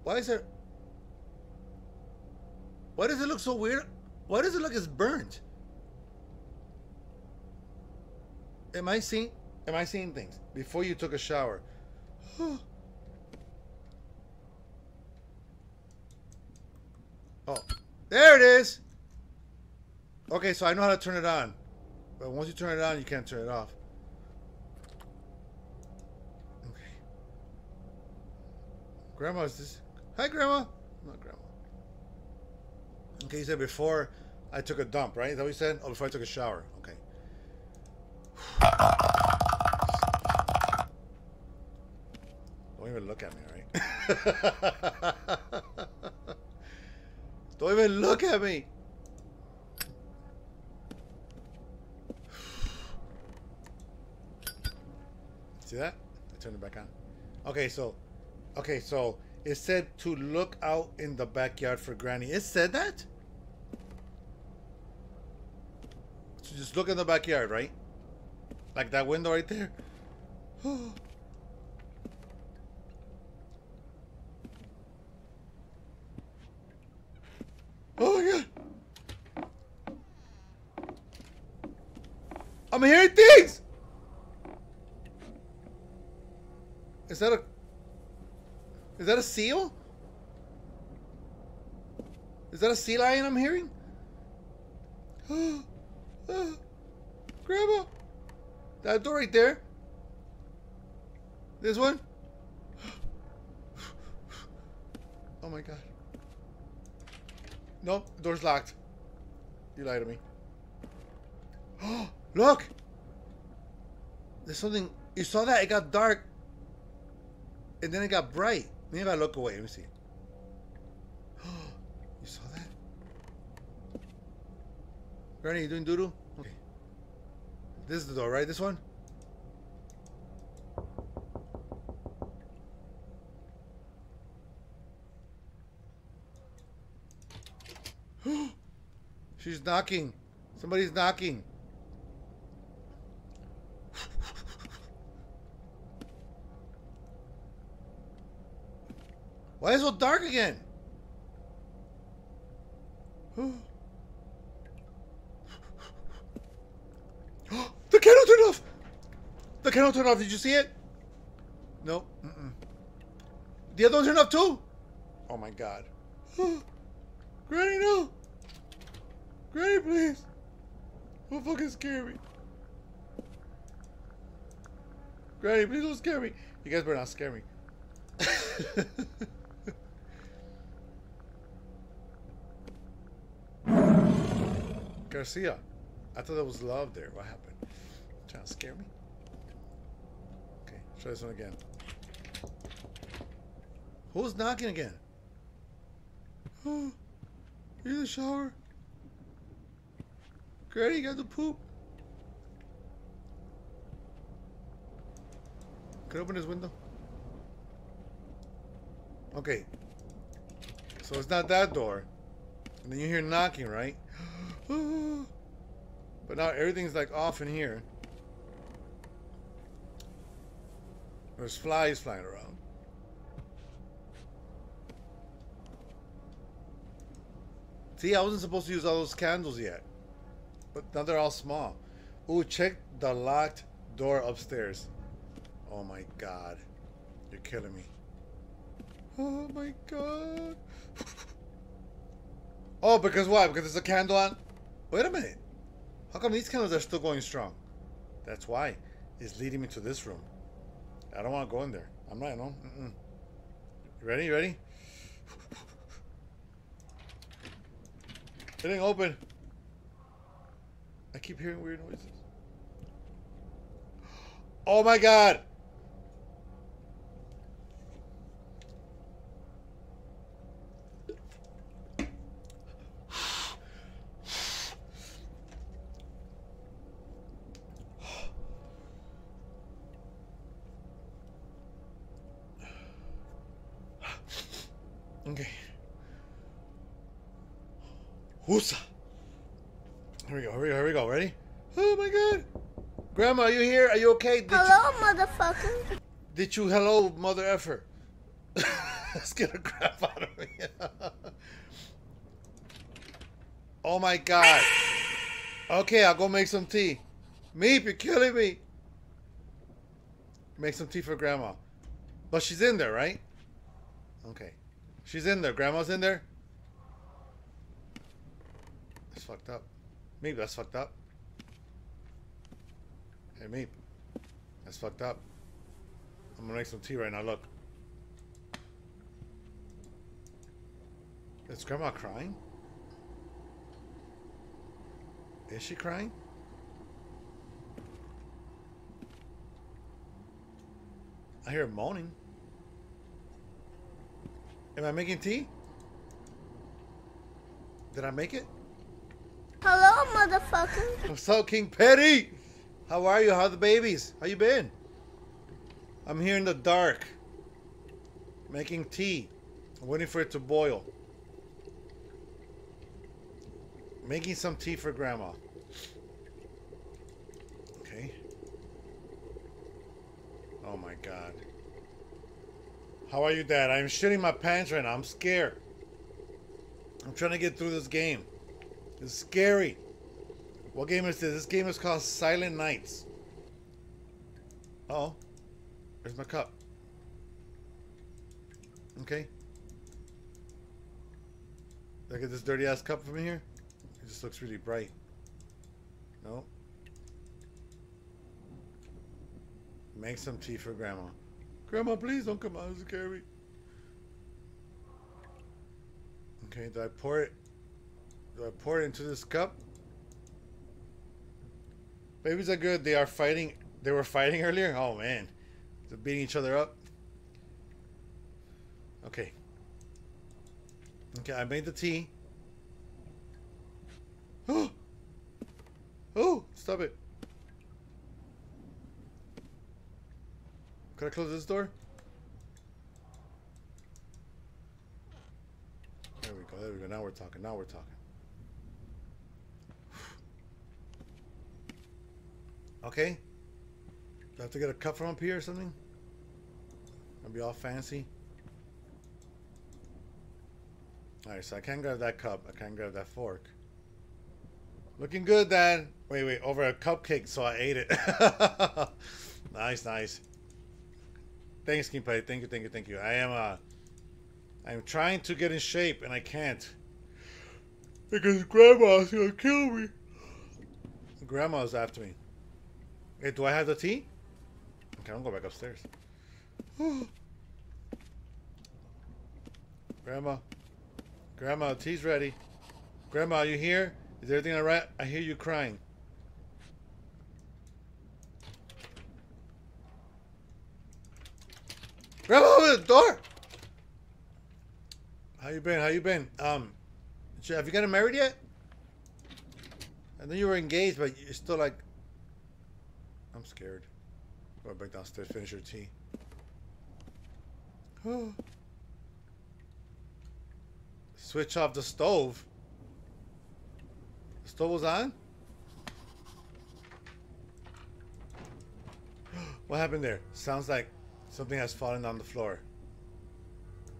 Why is there? Why does it look so weird? Why does it look it's burnt? Am I seeing? Am I seeing things before you took a shower? oh, there it is. Okay, so I know how to turn it on, but once you turn it on, you can't turn it off. Okay. Grandma, is this? Hi, Grandma. Not Grandma. Okay, you said before I took a dump, right? Is that what you said? Oh, before I took a shower. Okay. even look at me, right? Don't even look at me. See that? I turned it back on. Okay, so, okay, so it said to look out in the backyard for Granny. It said that? So just look in the backyard, right? Like that window right there. Oh. Oh my god. I'm hearing things. Is that a Is that a seal? Is that a sea lion I'm hearing? Ah, grandma. That door right there. This one. Oh my god. Nope, door's locked. You lied to me. Oh, look! There's something. You saw that? It got dark. And then it got bright. Maybe I look away. Let me see. you saw that? Granny, you doing doodle? Okay. This is the door, right? This one? She's knocking. Somebody's knocking. Why is it so dark again? the candle turned off! The candle turned off. Did you see it? No. Mm -mm. The other one turned off too? Oh my god. Granny, no! Granny, please! Don't fucking scare me. Granny, please don't scare me. You guys better not scare me. Garcia, I thought there was love there. What happened? Trying to scare me? Okay, try this one again. Who's knocking again? Oh, you in the shower? Granny, got the poop. Can I open this window? Okay. So it's not that door. And then you hear knocking, right? but now everything's like off in here. There's flies flying around. See, I wasn't supposed to use all those candles yet. But now they're all small. Ooh, check the locked door upstairs. Oh my god. You're killing me. Oh my god. oh, because why? Because there's a candle on? Wait a minute. How come these candles are still going strong? That's why. It's leading me to this room. I don't want to go in there. I'm not, no. Mm-mm. You ready? You ready? It open. I keep hearing weird noises. Oh my god! Okay. Woosa. Here we go. Here we go. Here we go. Ready? Oh my god. Grandma, are you here? Are you okay? Did Hello, motherfucker. Did you hello, mother effer? Let's get a crap out of me. oh my god. Okay, I'll go make some tea. Meep, you're killing me. Make some tea for grandma. But she's in there, right? Okay. She's in there. Grandma's in there? That's fucked up. Maybe that's fucked up. Hey, me. That's fucked up. I'm gonna make some tea right now. Look. Is Grandma crying? Is she crying? I hear her moaning. Am I making tea? Did I make it? Hello, motherfucker. What's up, King Petty? How are you? How are the babies? How you been? I'm here in the dark. Making tea. I'm waiting for it to boil. Making some tea for grandma. Okay. Oh my god. How are you, Dad? I'm shitting my pants right now. I'm scared. I'm trying to get through this game. It's scary. What game is this? This game is called Silent Nights. Oh. Where's my cup? Okay. Did I get this dirty ass cup from here? It just looks really bright. No. Make some tea for grandma. Grandma, please don't come out. It's scary. Okay, do I pour it? Do I pour it into this cup? Babies are good. They are fighting. They were fighting earlier. Oh man, they're beating each other up. Okay. Okay, I made the tea. Oh, oh, stop it. Could I close this door? There we go. There we go. Now we're talking. Now we're talking. Okay. Do I have to get a cup from up here or something? I'll be all fancy. Alright, so I can't grab that cup. I can't grab that fork. Looking good, Dad. Wait, wait. Over a cupcake, so I ate it. nice, nice. Thanks, King Play. Thank you, thank you, thank you. I am, uh... I'm trying to get in shape, and I can't. Because Grandma's gonna kill me. Grandma's after me. Hey, do I have the tea? Okay, I'm going back upstairs. Grandma. Grandma, tea's ready. Grandma, are you here? Is everything alright? I hear you crying. Grandma, open the door! How you been? How you been? Um, have you gotten married yet? I know you were engaged, but you're still like I'm scared. Go back downstairs, finish your tea. Switch off the stove. The stove was on? What happened there? Sounds like Something has fallen on the floor.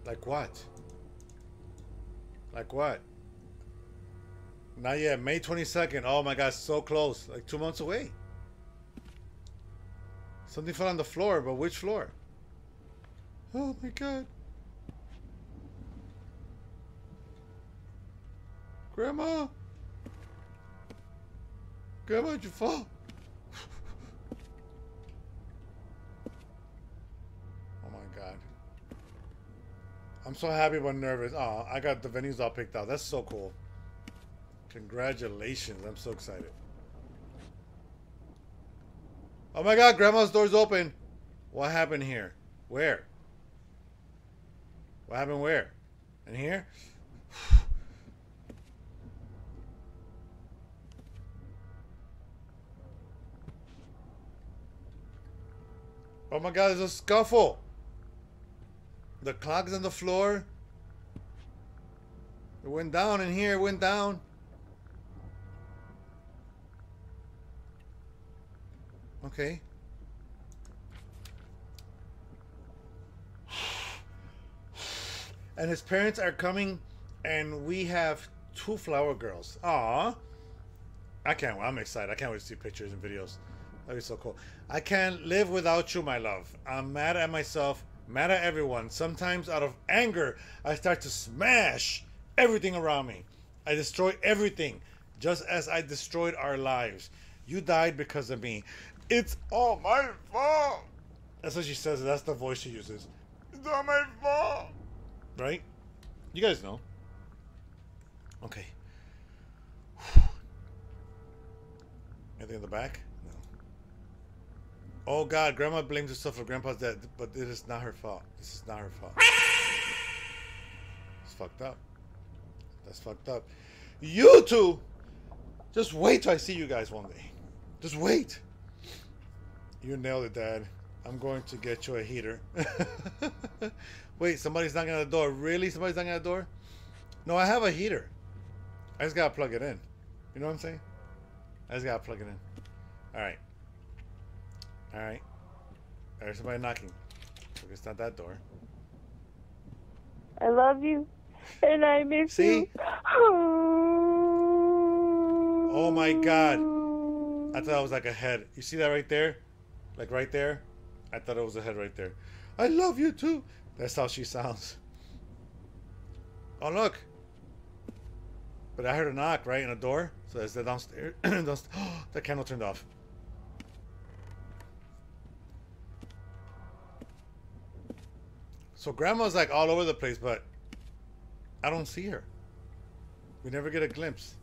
Like what? Like what? Not yet. May 22nd. Oh my god, so close. Like two months away. Something fell on the floor, but which floor? Oh my god. Grandma! Grandma, did you fall? oh my god. I'm so happy but nervous. Oh, I got the venues all picked out. That's so cool. Congratulations. I'm so excited. Oh my god, grandma's door's open. What happened here? Where? What happened where? In here? Oh my god, there's a scuffle. The clock's on the floor. It went down in here, it went down. Okay. And his parents are coming, and we have two flower girls. Aw. I can't wait. I'm excited. I can't wait to see pictures and videos. That'd be so cool. I can't live without you, my love. I'm mad at myself, mad at everyone. Sometimes, out of anger, I start to smash everything around me. I destroy everything, just as I destroyed our lives. You died because of me. It's all my fault. That's what she says. That's the voice she uses. It's all my fault. Right? You guys know. Okay. Anything in the back? No. Oh God, Grandma blames herself for Grandpa's death, but it is not her fault. This is not her fault. It's fucked up. That's fucked up. You two, just wait till I see you guys one day. Just wait. You nailed it, Dad. I'm going to get you a heater. Wait, somebody's knocking at the door. Really? Somebody's knocking at the door? No, I have a heater. I just gotta plug it in. You know what I'm saying? I just gotta plug it in. Alright. Alright. There's somebody knocking. It's not that door. I love you, and I miss See? you. Oh my god. I thought it was like a head. You see that right there? Like right there? I thought it was a head right there. I love you too. That's how she sounds. Oh look. But I heard a knock right in the door. So is that downstairs? downstairs. The candle turned off. So grandma's like all over the place, but I don't see her. We never get a glimpse.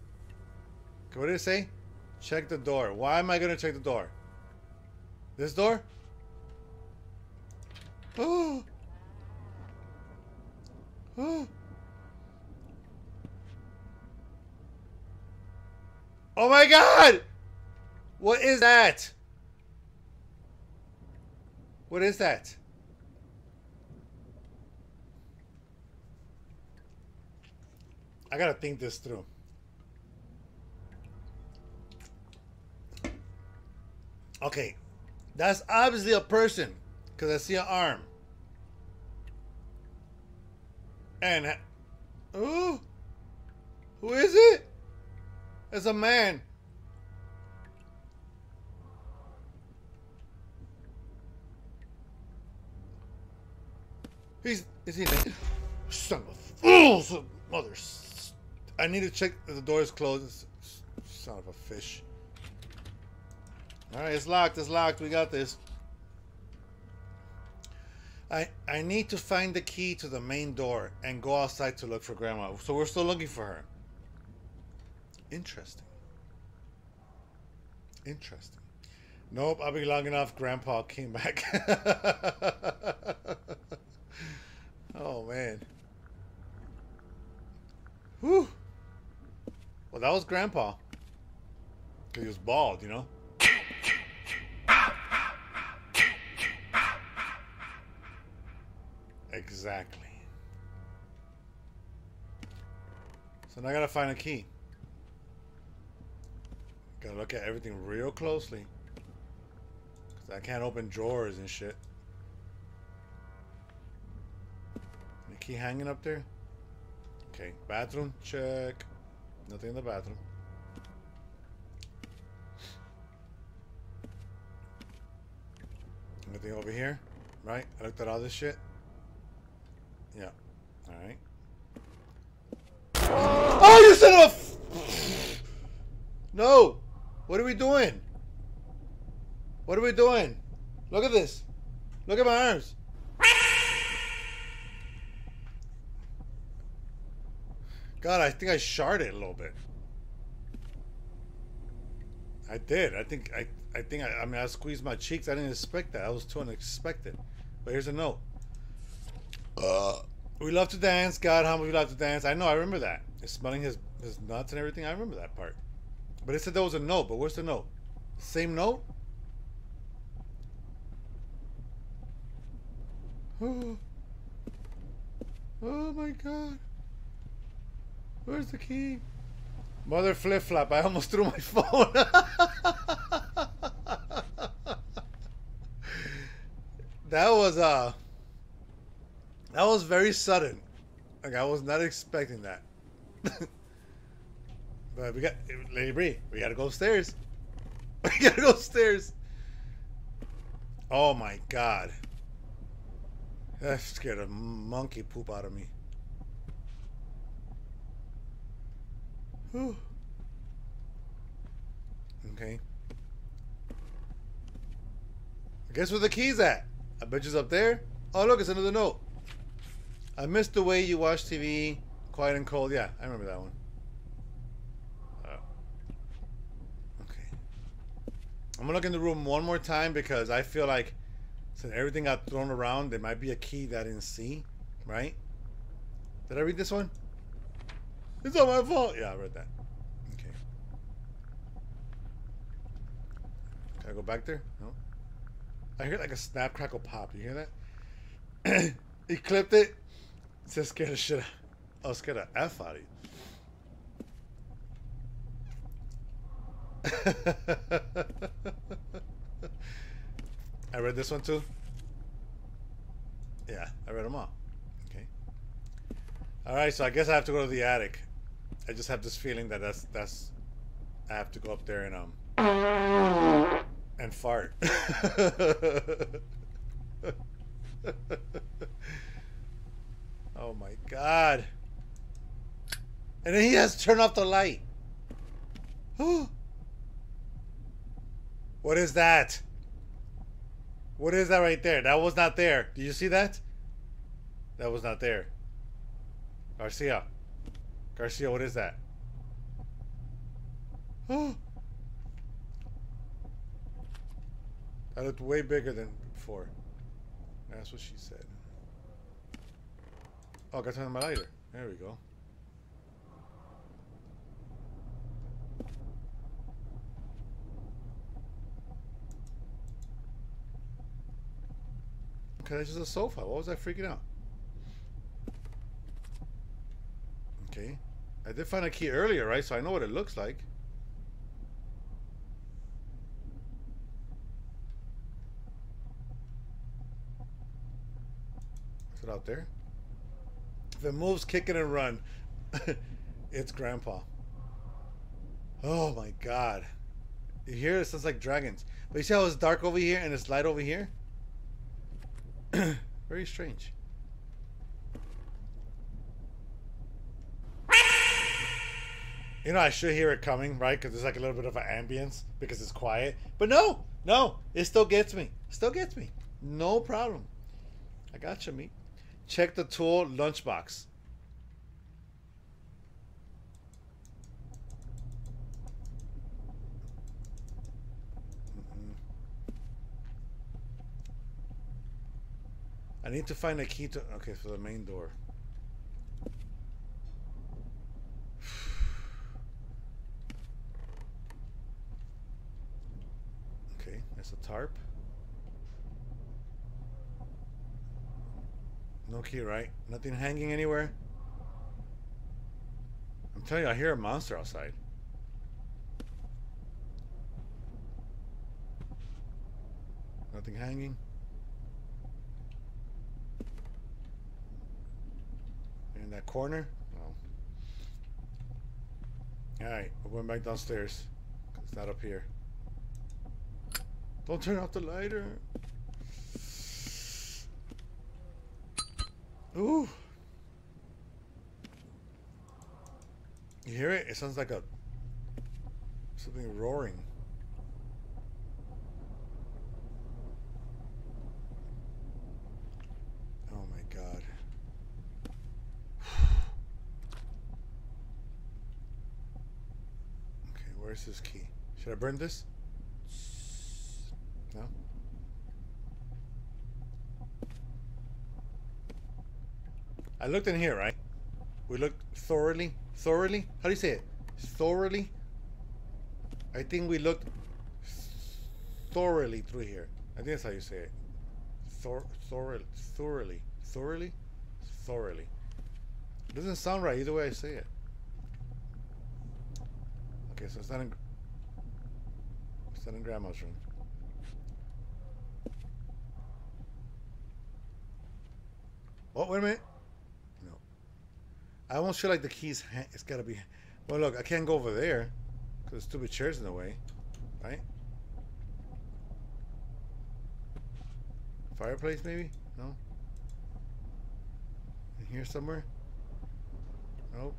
What did it say? Check the door. Why am I gonna check the door? This door? Oh. Oh. Oh my god! What is that? What is that? I gotta think this through. Okay, that's obviously a person because I see an arm. And oh, who is it? It's a man. He's is he? Son of a fool! Mother. I need to check the door is closed. Son of a fish. All right, it's locked. It's locked. We got this. I I need to find the key to the main door and go outside to look for Grandma. So we're still looking for her. Interesting. Interesting. Nope, I'll be long enough. Grandpa came back. oh man. Whew. Well, that was grandpa. he was bald, you know. Exactly. So now I gotta find a key. Gotta look at everything real closely. Cause I can't open drawers and shit. The key hanging up there? Okay. Bathroom, check. Nothing in the bathroom. Nothing over here, right? I looked at all this shit. Yeah. Alright. Oh, you son of a No! What are we doing? What are we doing? Look at this. Look at my arms. God, I think I sharded a little bit. I did. I think I I think I, I mean I squeezed my cheeks. I didn't expect that. I was too unexpected. But here's a note. Uh, we love to dance. God, how much we love to dance. I know. I remember that. It's smelling his his nuts and everything. I remember that part. But it said there was a note. But where's the note? Same note. Oh. Oh my god. Where's the key? Mother flip flop. I almost threw my phone. that was uh that was very sudden. Like I was not expecting that. but we got Lady Bree, we gotta go upstairs. We gotta go upstairs. Oh my god. That scared a monkey poop out of me. Whew. Okay. Guess where the key's at? I bet it's up there. Oh, look, it's another note. I missed the way you watch TV, quiet and cold. Yeah, I remember that one. Uh, okay. I'm gonna look in the room one more time because I feel like since everything got thrown around, there might be a key that I didn't see. Right? Did I read this one? It's not my fault. Yeah, I read that. Okay. Can I go back there? No. I hear like a snap, crackle, pop. You hear that? he clipped it. Says scared the shit. Out. Oh, scared the f out of you. I read this one too. Yeah, I read them all. Okay. All right, so I guess I have to go to the attic. I just have this feeling that that's that's. I have to go up there and um. And fart. oh my god. And then he has to turn off the light. what is that? What is that right there? That was not there. Do you see that? That was not there. Garcia. Garcia, what is that? That looked way bigger than before. That's what she said. Oh, I got turn on my lighter. There we go. Okay, this is a sofa. What was I freaking out? Okay. I did find a key earlier, right? So I know what it looks like. Is it out there? It moves, kick and run. it's Grandpa. Oh my god. You hear it? Sounds like dragons. But you see how it's dark over here and it's light over here? Very strange. You know, I should hear it coming, right? Because there's like a little bit of an ambience because it's quiet. But no, no, it still gets me. Still gets me. No problem. I got you, meat. Check the tool lunchbox. Mm-hmm. I need to find a key to. Okay, for the main door. Okay, that's a tarp. No key, right? Nothing hanging anywhere? I'm telling you, I hear a monster outside. Nothing hanging? In that corner? Alright, we're going back downstairs. It's not up here. Don't turn off the lighter. Ooh. You hear it? It sounds like a something roaring. Oh my god. Okay, where's this key? Should I burn this? No? I looked in here, right? We looked thoroughly. Thoroughly? How do you say it? Thoroughly? I think we looked thoroughly through here. I think that's how you say it. Thor thoroughly. Thoroughly. Thoroughly? Thoroughly. It doesn't sound right either way I say it. Okay, so it's not in... It's not in Grandma's room. Oh, wait a minute. I almost feel like the keys... It's got to be... Well, look, I can't go over there. Because there's stupid chairs in the way. Right? Fireplace, maybe? No? In here somewhere? Nope.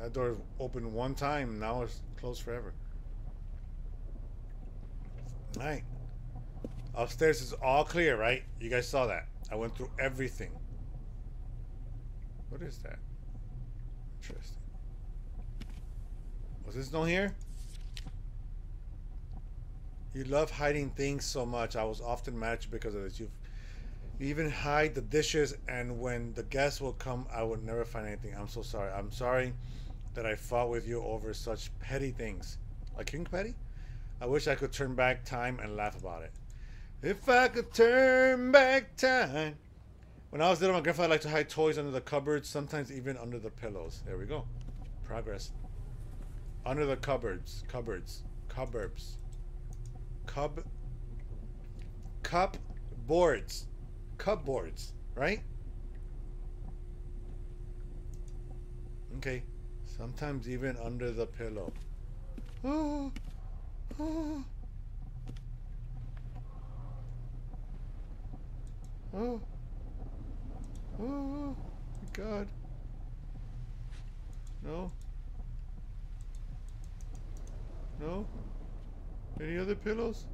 That door opened one time, now it's closed forever. Alright. Upstairs is all clear, right? You guys saw that. I went through everything. What is that? Interesting. Was this no here? You love hiding things so much. I was often you because of this. You've, you even hide the dishes, and when the guests will come, I would never find anything. I'm so sorry. I'm sorry that I fought with you over such petty things. Like King Petty? I wish I could turn back time and laugh about it. If I could turn back time. When I was little, my grandfather liked to hide toys under the cupboards, sometimes even under the pillows. There we go. Progress. Under the cupboards. Cupboards. Cupboards. Cub. Cup boards. Cupboards. Right? Okay. Sometimes even under the pillow. Oh. Oh. Oh. Oh. My God. No. No? Any other pillows?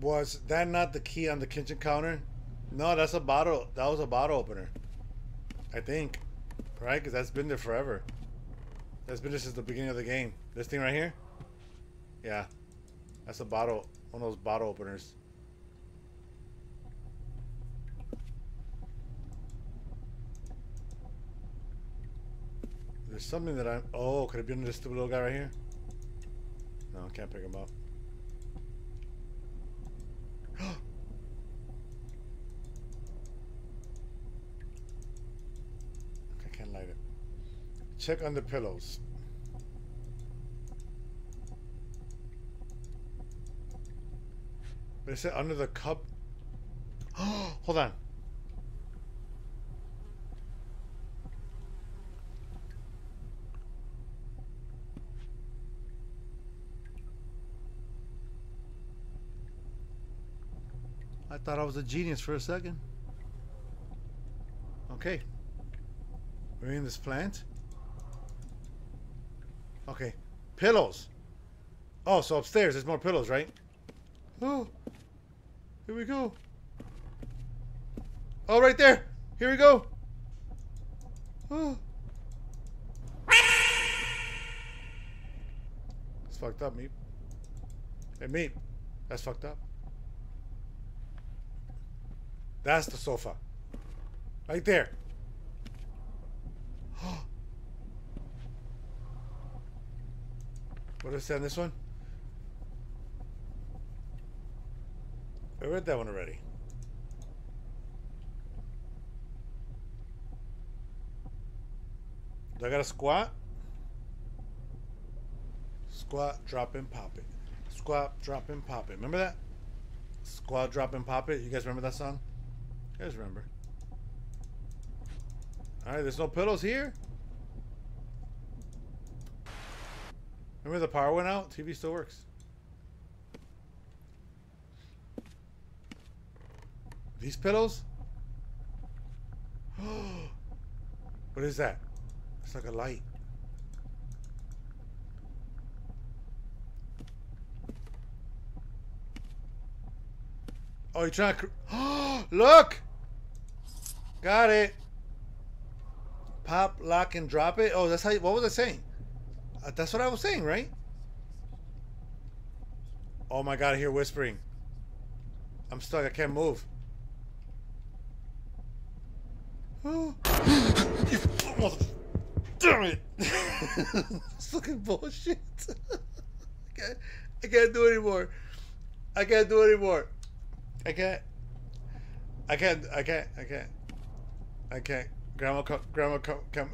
Was that not the key on the kitchen counter? No, that's a bottle. That was a bottle opener. I think. Right? Because that's been there forever. That's been there since the beginning of the game. This thing right here? Yeah. That's a bottle. One of those bottle openers. There's something that I'm... Oh, could it be under this stupid little guy right here? No, I can't pick him up. I can't light it. Check under pillows. But it under the cup. Hold on. I thought I was a genius for a second. Okay. We're in this plant. Okay. Pillows. Oh, so upstairs there's more pillows, right? Oh. Here we go. Oh, right there. Here we go. Oh. It's fucked up, Meep. Hey, Meep. That's fucked up. That's the sofa. Right there. what does it say on this one? I read that one already. Do I got a squat? Squat, drop and pop it. Squat, drop and pop it. Remember that? Squat, drop and pop it. You guys remember that song? You guys remember? All right, there's no pillows here. Remember the power went out? TV still works. These pillows? what is that? It's like a light. Oh, you're trying to... Look! Got it. Pop, lock, and drop it. Oh, that's how you... What was I saying? Uh, that's what I was saying, right? Oh my god, I hear whispering. I'm stuck. I can't move. Oh. Damn it! it's fucking bullshit. I can't, I can't do it anymore. I can't do it anymore. I can't. I can't. I can't. I can't. I can't. Grandma, come, grandma, come, come,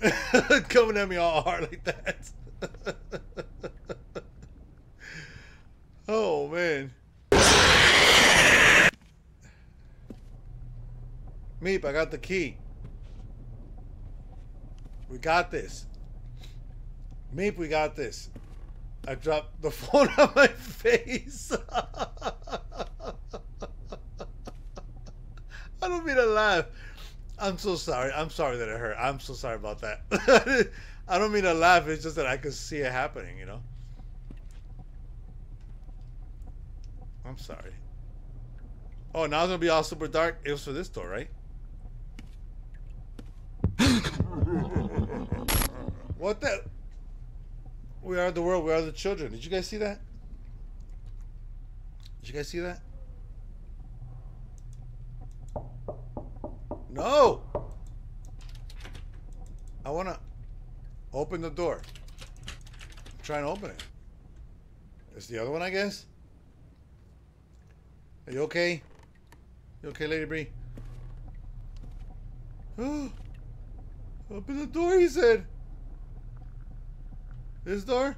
coming at me all hard like that. oh man. Meep, I got the key. We got this. Meep, we got this. I dropped the phone on my face. I don't mean to laugh. I'm so sorry. I'm sorry that it hurt. I'm so sorry about that. I don't mean to laugh. It's just that I could see it happening, you know? I'm sorry. Oh, now it's going to be all super dark. It was for this door, right? What the? We are the world. We are the children. Did you guys see that? Did you guys see that? No! I want to open the door. I'm trying to open it. It's the other one, I guess? Are you okay? You okay, Lady Bree? open the door, he said. This door?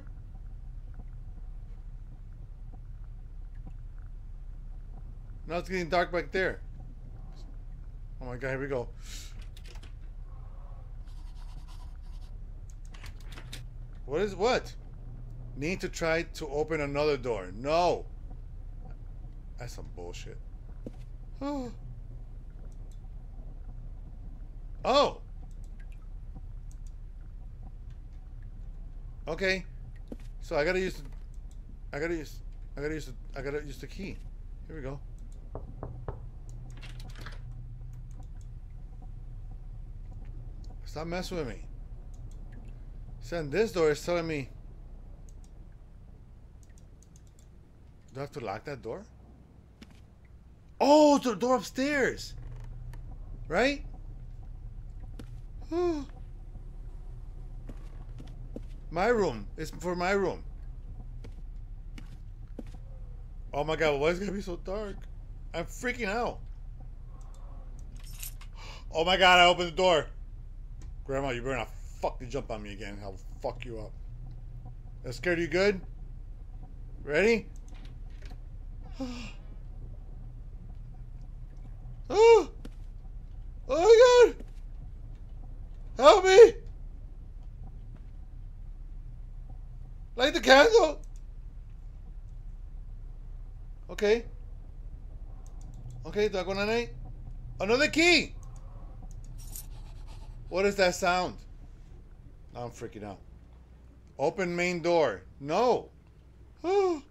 Now it's getting dark back there. Oh my god, here we go. What is what? Need to try to open another door. No. That's some bullshit. Oh. Oh. Okay. So I gotta use the, I gotta use I gotta use the, I gotta use the key. Here we go. Stop messing with me. Saying this door is telling me. Do I have to lock that door? Oh, the door upstairs. Right? my room. It's for my room. Oh my god, why is it gonna be so dark? I'm freaking out. Oh my god, I opened the door. Grandma, you better not fucking jump on me again. I'll fuck you up. That scared you good? Ready? oh! Oh my god! Help me! Light the candle! Okay. Okay, night. Another key! What is that sound? I'm freaking out. Open main door. No. oh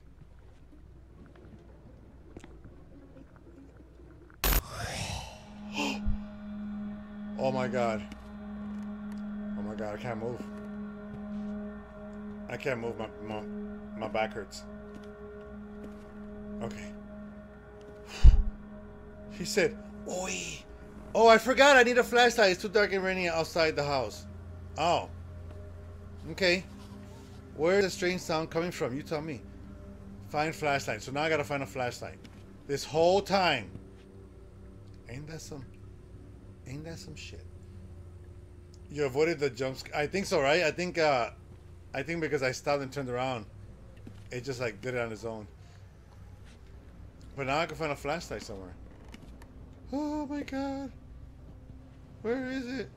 my god. Oh my god, I can't move. I can't move. My, my, my back hurts. Okay. He said, Oi. Oh, I forgot. I need a flashlight. It's too dark and rainy outside the house. Oh. Okay. Where is the strange sound coming from? You tell me. Find flashlight. So now I gotta find a flashlight. This whole time. Ain't that some... Ain't that some shit? You avoided the jump. I think so, right? I think, uh... I think because I stopped and turned around. It just, like, did it on its own. But now I can find a flashlight somewhere. Oh my god. Where is it?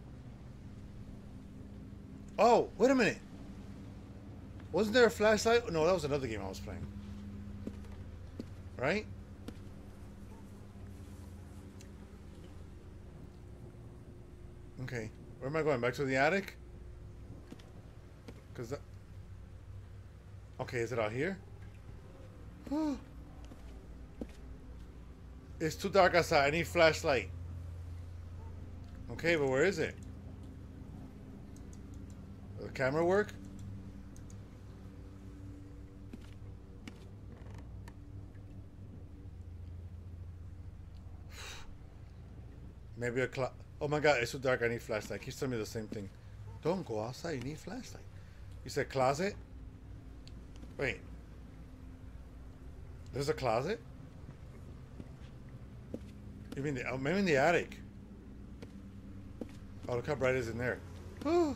Oh, wait a minute. Wasn't there a flashlight? No, that was another game I was playing. Right? Okay. Where am I going? Back to the attic? Because. Okay, is it out here? it's too dark outside. I need flashlight. Okay, but where is it? Will the camera work? Maybe a cloud. Oh my god, it's so dark. I need flashlight. He's telling me the same thing. Don't go outside. You need flashlight. You said closet? Wait. There's a closet? You mean the, oh, maybe in the attic? Oh, look how bright it is in there.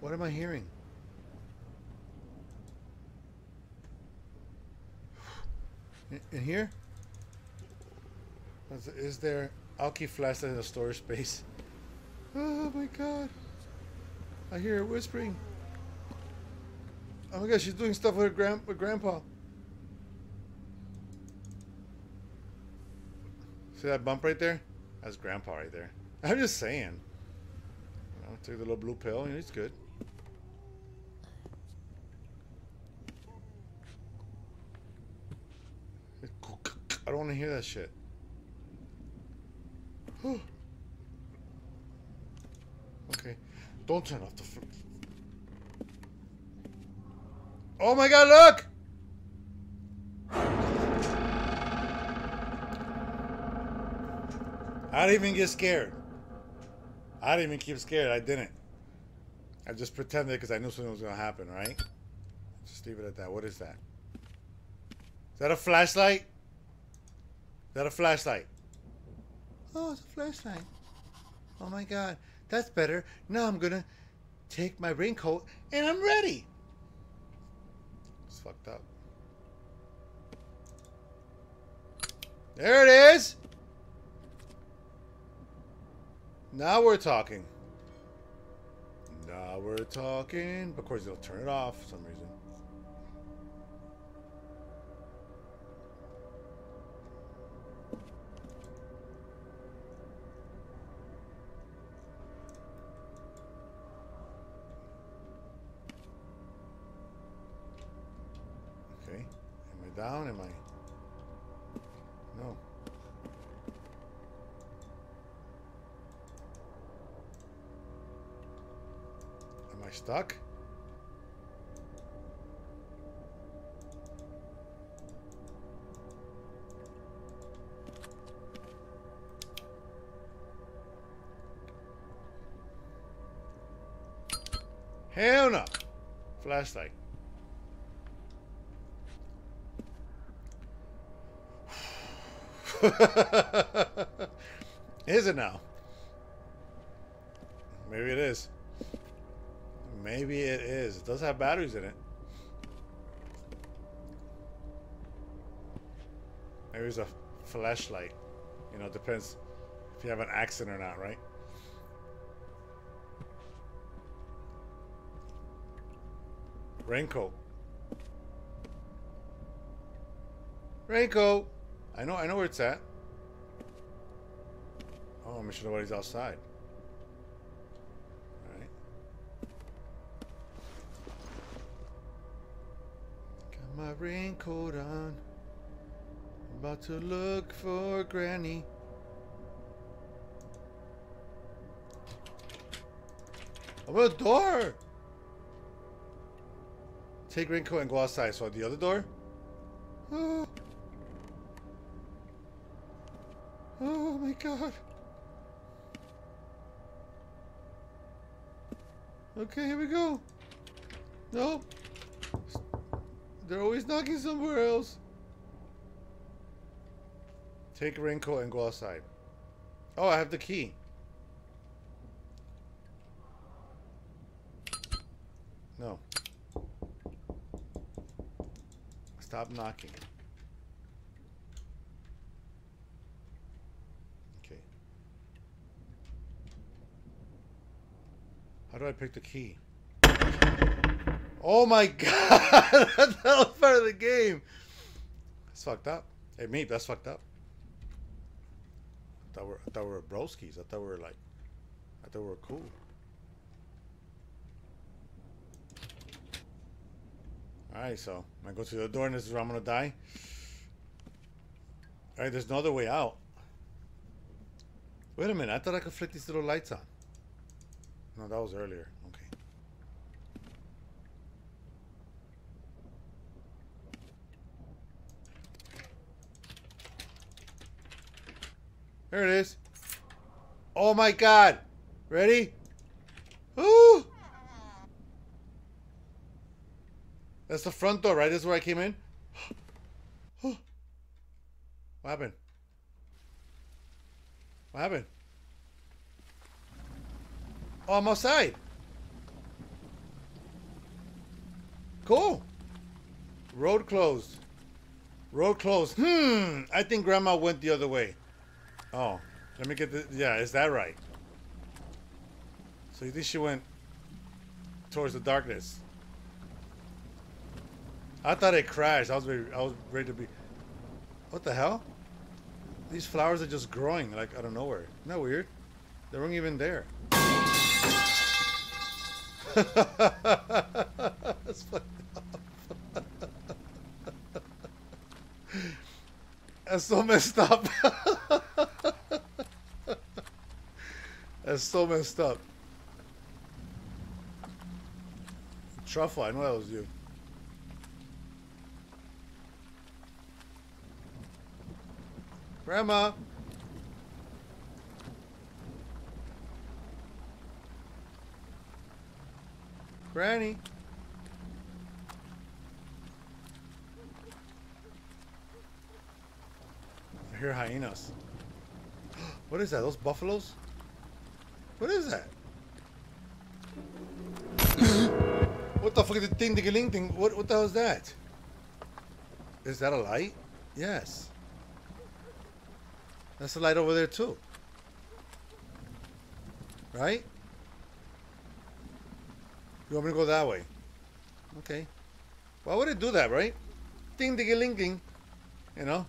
What am I hearing? In, in here? Is, there... Keep flashlight in the storage space. Oh my god. I hear her whispering. Oh my god, she's doing stuff with her grand with grandpa. See that bump right there? That's grandpa right there. I'm just saying. You know, took the little blue pill and he's good. I don't want to hear that shit. okay. Don't turn off the. Oh my god, look! I didn't even get scared. I didn't even keep scared. I didn't. I just pretended because I knew something was going to happen, right? Just leave it at that. What is that? Is that a flashlight? Is that a flashlight? Oh, it's a flashlight. Oh my god. That's better. Now I'm gonna take my raincoat and I'm ready. It's fucked up. There it is. Now we're talking. Now we're talking. Of course, they'll turn it off for some reason. Flashlight. is it now? Maybe it is. Maybe it is. It does have batteries in it. Maybe it's a flashlight. You know, it depends if you have an accent or not, right? Raincoat. Raincoat. I know, I know where it's at. Oh, I'm sure nobody's outside. Alright. Got my raincoat on. About to look for Granny. Open the door! Take raincoat and go outside. So the other door? Oh. Oh my god. Okay, here we go. Nope. They're always knocking somewhere else. Take raincoat and go outside. Oh, I have the key. No. Stop knocking. Okay. How do I pick the key? Oh my god! that was part of the game. That's fucked up. Hey, me, that's fucked up. I thought we're, I thought we were broskies. I thought we were like, I thought we were cool. Alright, so I go to the door and this is where I'm gonna die. Alright, there's no other way out. Wait a minute, I thought I could flick these little lights on. No, that was earlier. Okay. There it is. Oh my god. Ready? Ooh. That's the front door, right? This is where I came in. what happened? What happened? Oh, I'm outside. Cool. Road closed. Road closed. Hmm. I think Grandma went the other way. Oh, let me get the. Yeah, is that right? So you think she went towards the darkness? I thought it crashed. I was ready, I was ready to be. What the hell? These flowers are just growing like out of nowhere. Isn't that weird? They weren't even there. That's fucked up. That's so messed up. That's so messed up. Truffle, I know that was you. Grandma. Granny. I hear hyenas. What is that? Those buffaloes? What is that? what the fuck is the thing, the thing? What, what the hell is that? Is that a light? Yes. That's a light over there too. Right? You want me to go that way? Okay. Why would it do that, right? Ding ding ling ding. You know?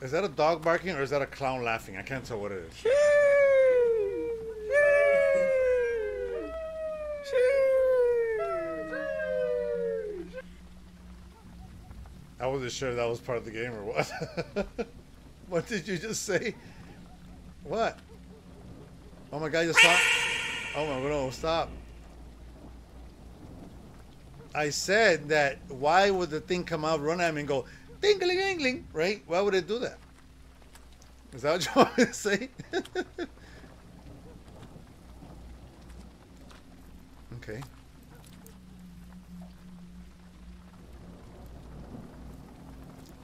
Is that a dog barking or is that a clown laughing? I can't tell what it is. Wasn't sure that was part of the game or what. what did you just say? What? Oh my god, you stop. Oh my god, no, stop. I said that why would the thing come out, run at me and go, dingling dingling, right? Why would it do that? Is that what you want me to say? okay.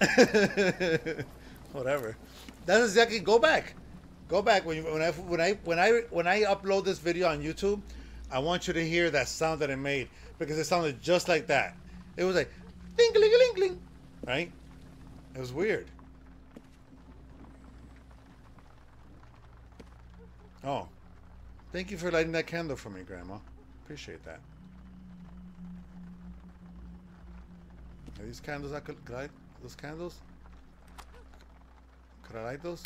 Whatever. That's exactly. Go back. Go back when you, when I when I when I when I upload this video on YouTube. I want you to hear that sound that it made because it sounded just like that. It was like ding ling ling ling, right? It was weird. Oh, thank you for lighting that candle for me, Grandma. Appreciate that. Are these candles I could light? Those candles? Could I light those?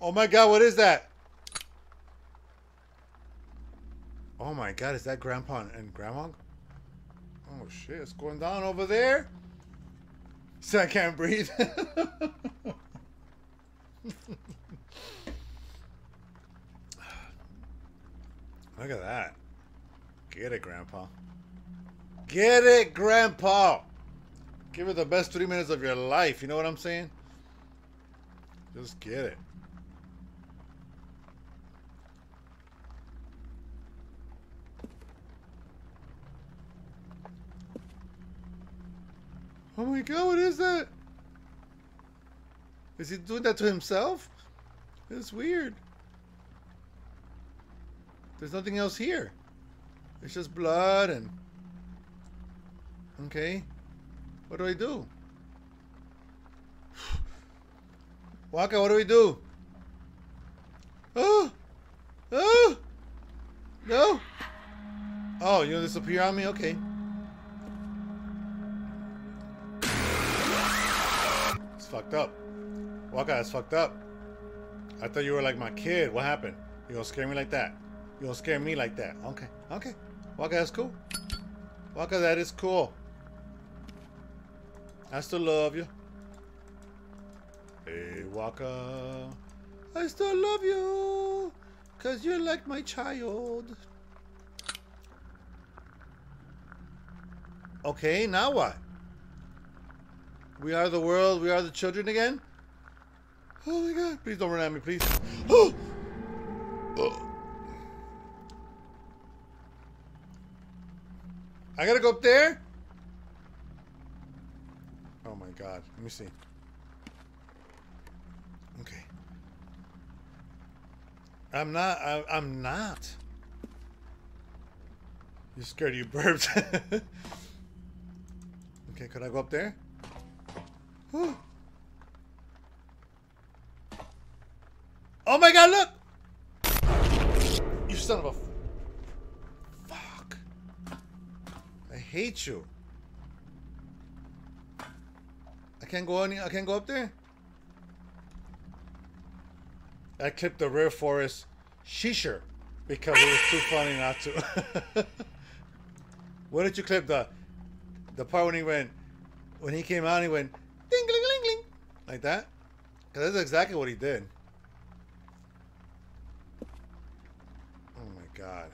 Oh my god, what is that? Oh my god, is that Grandpa and Grandma? Oh shit, it's going down over there. See, I can't breathe. Look at that. Get it, Grandpa. Get it, Grandpa. Give it the best three minutes of your life. You know what I'm saying? Just get it. Oh my god, what is that? Is he doing that to himself? It's weird. There's nothing else here. It's just blood and. Okay. What do I do? Waka, what do we do? Oh! Oh! No! Oh, you gonna disappear on me? Okay. It's fucked up. Waka, it's fucked up. I thought you were like my kid. What happened? You gonna scare me like that? You gonna scare me like that? Okay, okay. Waka, that's cool. Waka, that is cool. I still love you. Hey, Waka. I still love you. Cause you're like my child. Okay, now what? We are the world, we are the children again? Oh my god, please don't run at me, please. Oh! Oh. I gotta go up there? Oh my god, let me see. Okay. I'm not, I, I'm not. You scared of you burped. okay, could I go up there? Whew. Oh my god, look! You son of a... Fuck. I hate you. I can't go any... I can't go up there? I clipped the rare forest shisher because it was too funny not to. what did you clip the the part when he went when he came out he went ding ling ling ling like that? Cause that's exactly what he did. Oh my god.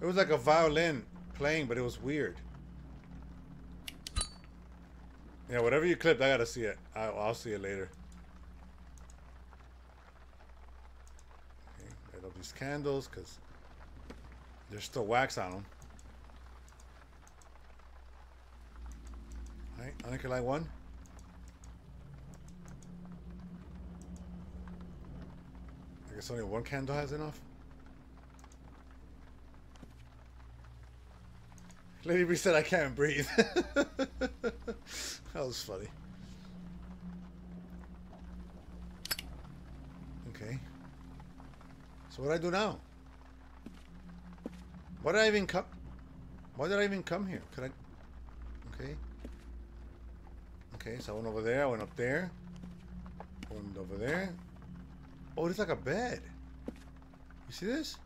It was like a violin playing, but it was weird. Yeah, whatever you clipped, I gotta see it. I'll, I'll see it later. Okay, light up these candles because there's still wax on them. Alright, only can light one. I guess only one candle has enough. Lady said I can't breathe. that was funny. Okay. So what do I do now? Why did I even come? Why did I even come here? Could I? Okay. Okay, so I went over there. I went up there. Went over there. Oh, it's like a bed. You see this?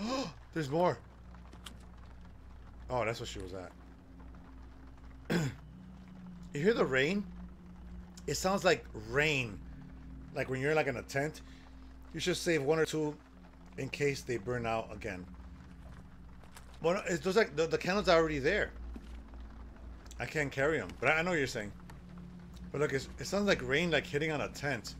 Oh, there's more. Oh, that's what she was at. you hear the rain? It sounds like rain. Like when you're like in a tent. You should save one or two in case they burn out again. Well, it's those like the, the candles are already there. I can't carry them, but I, I know what you're saying. But look, it sounds like rain like hitting on a tent.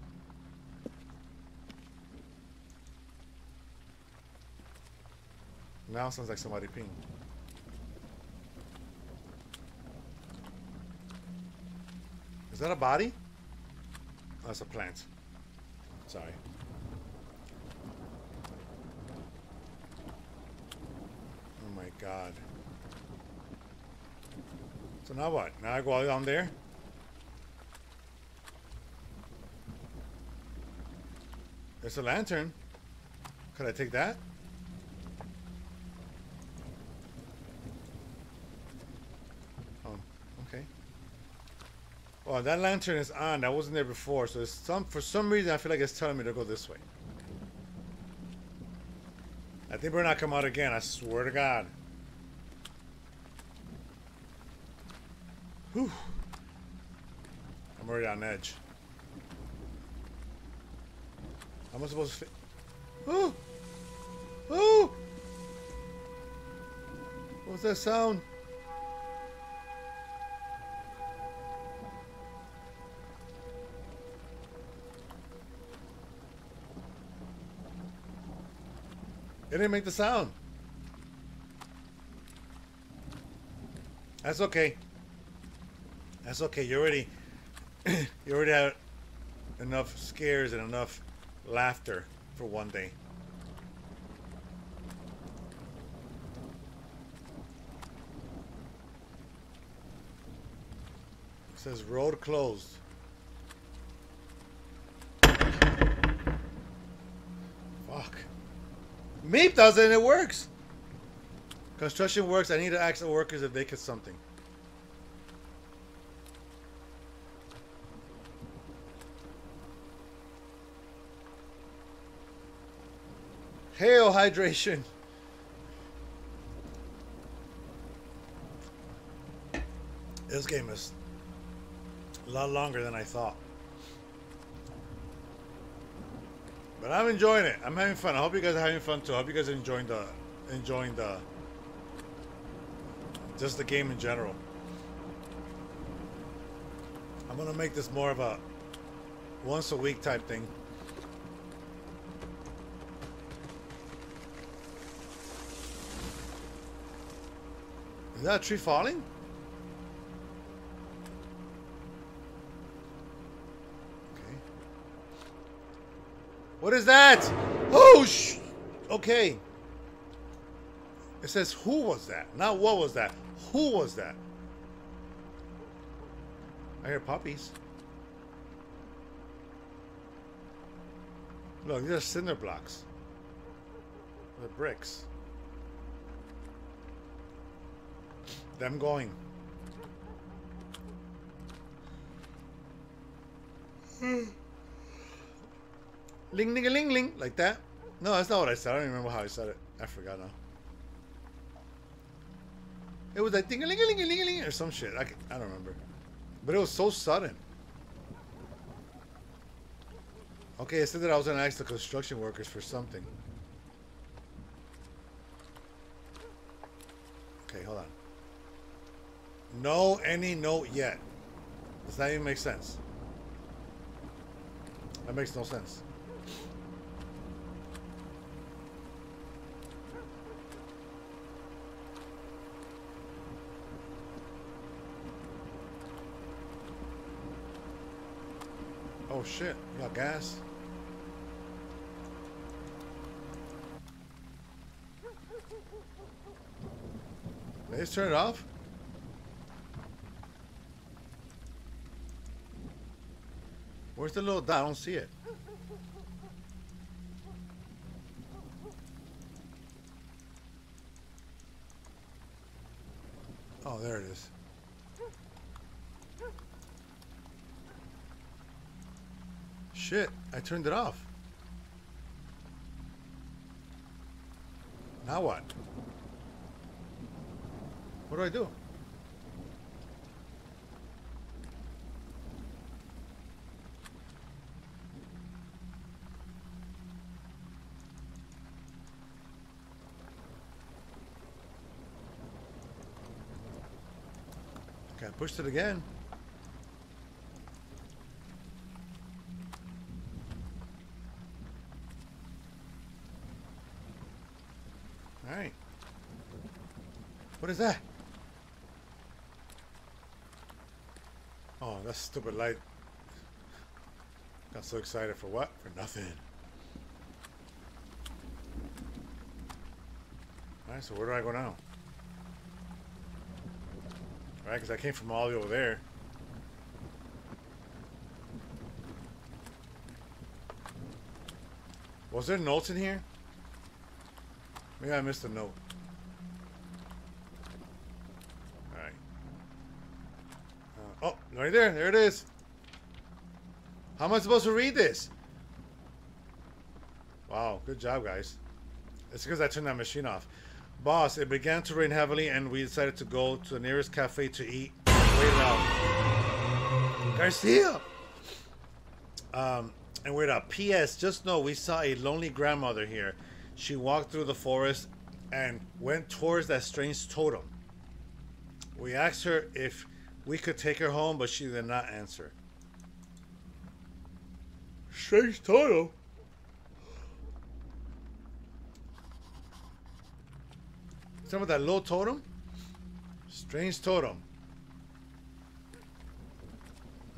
Now it sounds like somebody peeing. Is that a body? That's a plant. Sorry. Oh my god. So now what? Now I go all down there? There's a lantern. Could I take that? Oh, okay. Well, that lantern is on. I wasn't there before. So some for some reason I feel like it's telling me to go this way. I think we're not come out again. I swear to God. Whew. I'm already on edge. How am I supposed to fit? Oh! Oh! What's that sound? It didn't make the sound. That's okay. That's okay. You already you already had enough scares and enough laughter for one day. It says road closed. Fuck. Meep does it and it works. Construction works. I need to ask the workers if they could something. Hail hydration. This game is a lot longer than I thought. But I'm enjoying it. I'm having fun. I hope you guys are having fun too. I hope you guys are enjoying the enjoying the just the game in general. I'm gonna make this more of a once a week type thing. Is that a tree falling? What is that? Oh, sh- okay. It says who was that? Not what was that. Who was that? I hear puppies. Look, these are cinder blocks. The bricks. Them going. Hmm. Ling ling ling ling like that. No, that's not what I said. I don't even remember how I said it. I forgot now. It was like ding a ling a ling a ling a ling or some shit. I I don't remember. But it was so sudden. Okay, it said that I was gonna ask the construction workers for something. Okay, hold on. No any note yet. Does that even make sense? That makes no sense. Oh shit, you got gas? They just turn it off? Where's the little dot? I don't see it. Oh, there it is. Shit, I turned it off. Now what? What do I do? Okay, I pushed it again. Alright. What is that? Oh, that stupid light. Got so excited for what? For nothing. Alright, so where do I go now? Alright, because I came from all the way over there. Was there notes in here? Maybe I missed a note. Alright. Uh, oh, right there. There it is. How am I supposed to read this? Wow, good job, guys. It's because I turned that machine off. Boss, it began to rain heavily and we decided to go to the nearest cafe to eat. Wait it out. Garcia! Um, and wait up. P.S. Just know we saw a lonely grandmother here. She walked through the forest and went towards that strange totem. We asked her if we could take her home, but she did not answer. Strange title. Some of that low totem? Strange totem.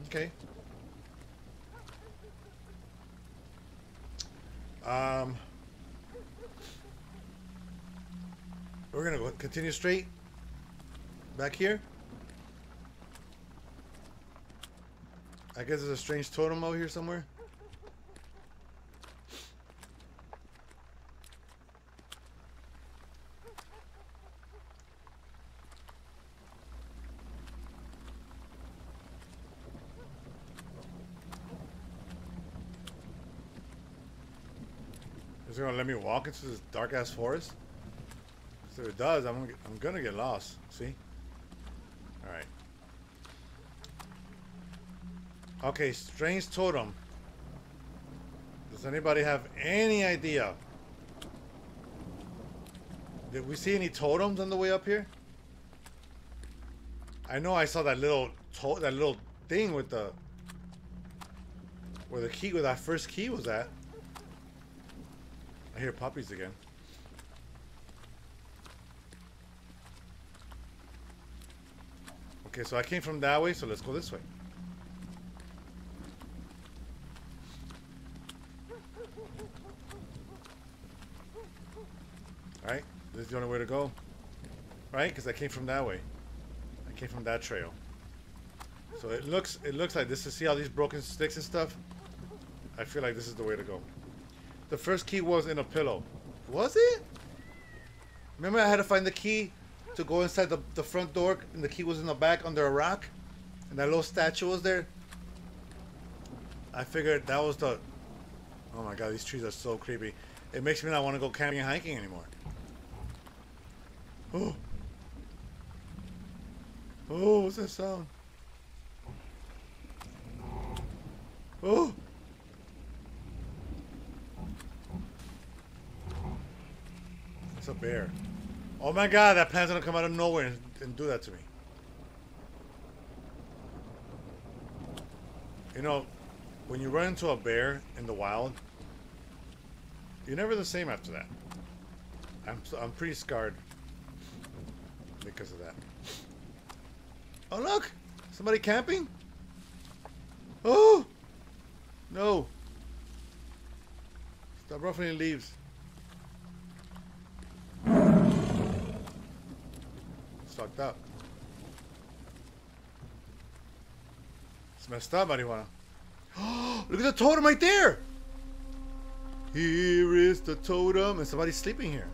Okay. Um, we're gonna go continue straight back here. I guess there's a strange totem out here somewhere. Is it gonna let me walk into this dark ass forest? So if it does, I'm gonna get, I'm gonna get lost. See? All right. Okay, strange totem. Does anybody have any idea? Did we see any totems on the way up here? I know I saw that little that little thing with the where the key where that first key was at. I hear puppies again. Okay, so I came from that way, so let's go this way. Alright, this is the only way to go. Right? Because I came from that way. I came from that trail. So it looks it looks like this to see all these broken sticks and stuff. I feel like this is the way to go. The first key was in a pillow. Was it? Remember I had to find the key to go inside the, the front door and the key was in the back under a rock? And that little statue was there? I figured that was the... Oh my god, these trees are so creepy. It makes me not want to go camping and hiking anymore. Oh. What's that sound? Oh. It's a bear. Oh my god, that plant's gonna come out of nowhere and, and do that to me. You know, when you run into a bear in the wild, you're never the same after that. I'm I'm pretty scarred because of that. Oh look, somebody camping. Oh no! Stop ruffling leaves. It's fucked up. It's messed up, marijuana. Look at the totem right there! Here is the totem, and somebody's sleeping here.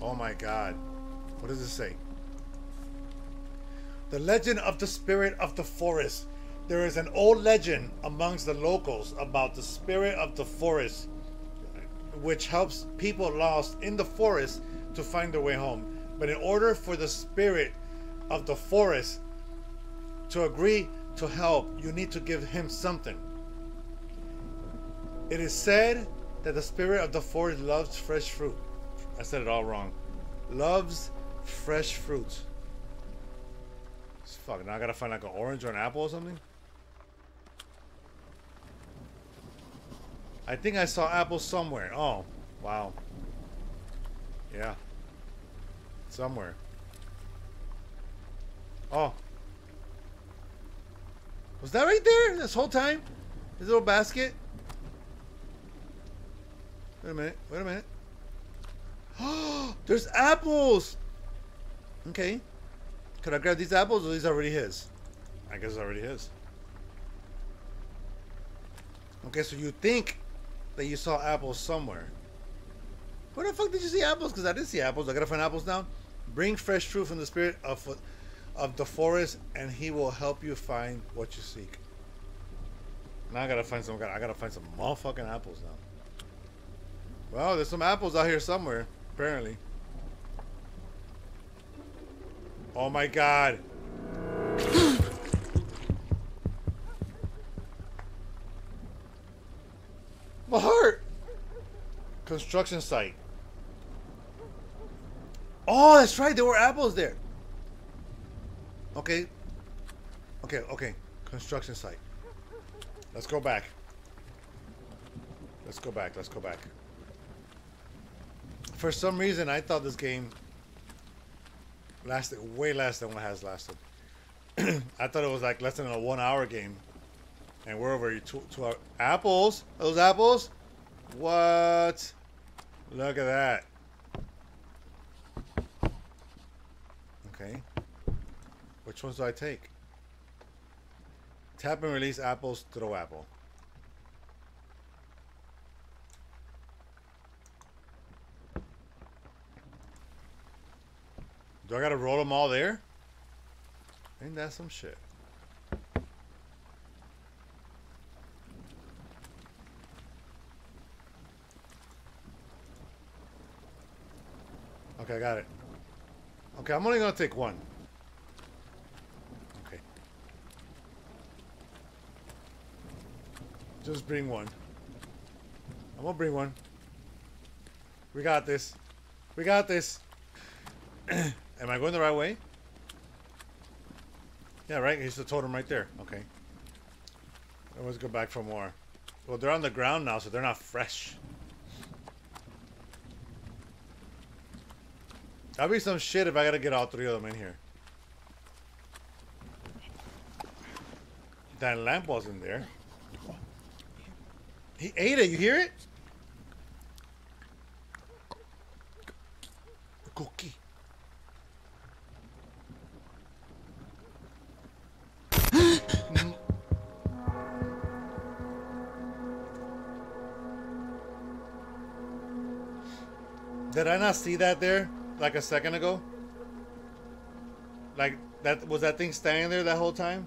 Oh my god. What does it say? The legend of the spirit of the forest. There is an old legend amongst the locals about the spirit of the forest, which helps people lost in the forest to find their way home. But in order for the spirit of the forest to agree to help, you need to give him something. It is said that the spirit of the forest loves fresh fruit. I said it all wrong. Loves fresh fruit. Fuck, now I gotta find like an orange or an apple or something? I think I saw apples somewhere. Oh, wow. Yeah. Somewhere. Oh. Was that right there this whole time? This little basket? Wait a minute. Wait a minute. Oh, there's apples! Okay. Could I grab these apples or these already his? I guess it's already his. Okay, so you think that you saw apples somewhere. Where the fuck did you see apples? Because I didn't see apples. I gotta find apples now. Bring fresh fruit from the spirit of of the forest, and he will help you find what you seek. Now I gotta find some. I gotta find some motherfucking apples now. Well, there's some apples out here somewhere, apparently. Oh my god. My heart! Construction site. Oh, that's right. There were apples there. Okay. Okay, okay. Construction site. Let's go back. Let's go back. Let's go back. For some reason, I thought this game lasted way less than what has lasted. I thought it was like less than a one hour game. And we're over two, two hour. Apples? Those apples? What? Look at that. Okay. Which ones do I take? Tap and release apples, throw apple. I gotta roll them all there? Ain't that some shit? Okay, I got it. Okay, I'm only gonna take one. Okay. Just bring one. I'm gonna bring one. We got this. We got this. Am I going the right way? Yeah, right? Here's the totem right there. Okay. Let's go back for more. Well, they're on the ground now, so they're not fresh. That'd be some shit if I gotta get all three of them in here. That lamp wasn't there. He ate it, you hear it? Cookie. Did I not see that there like a second ago? Like that was that thing standing there that whole time?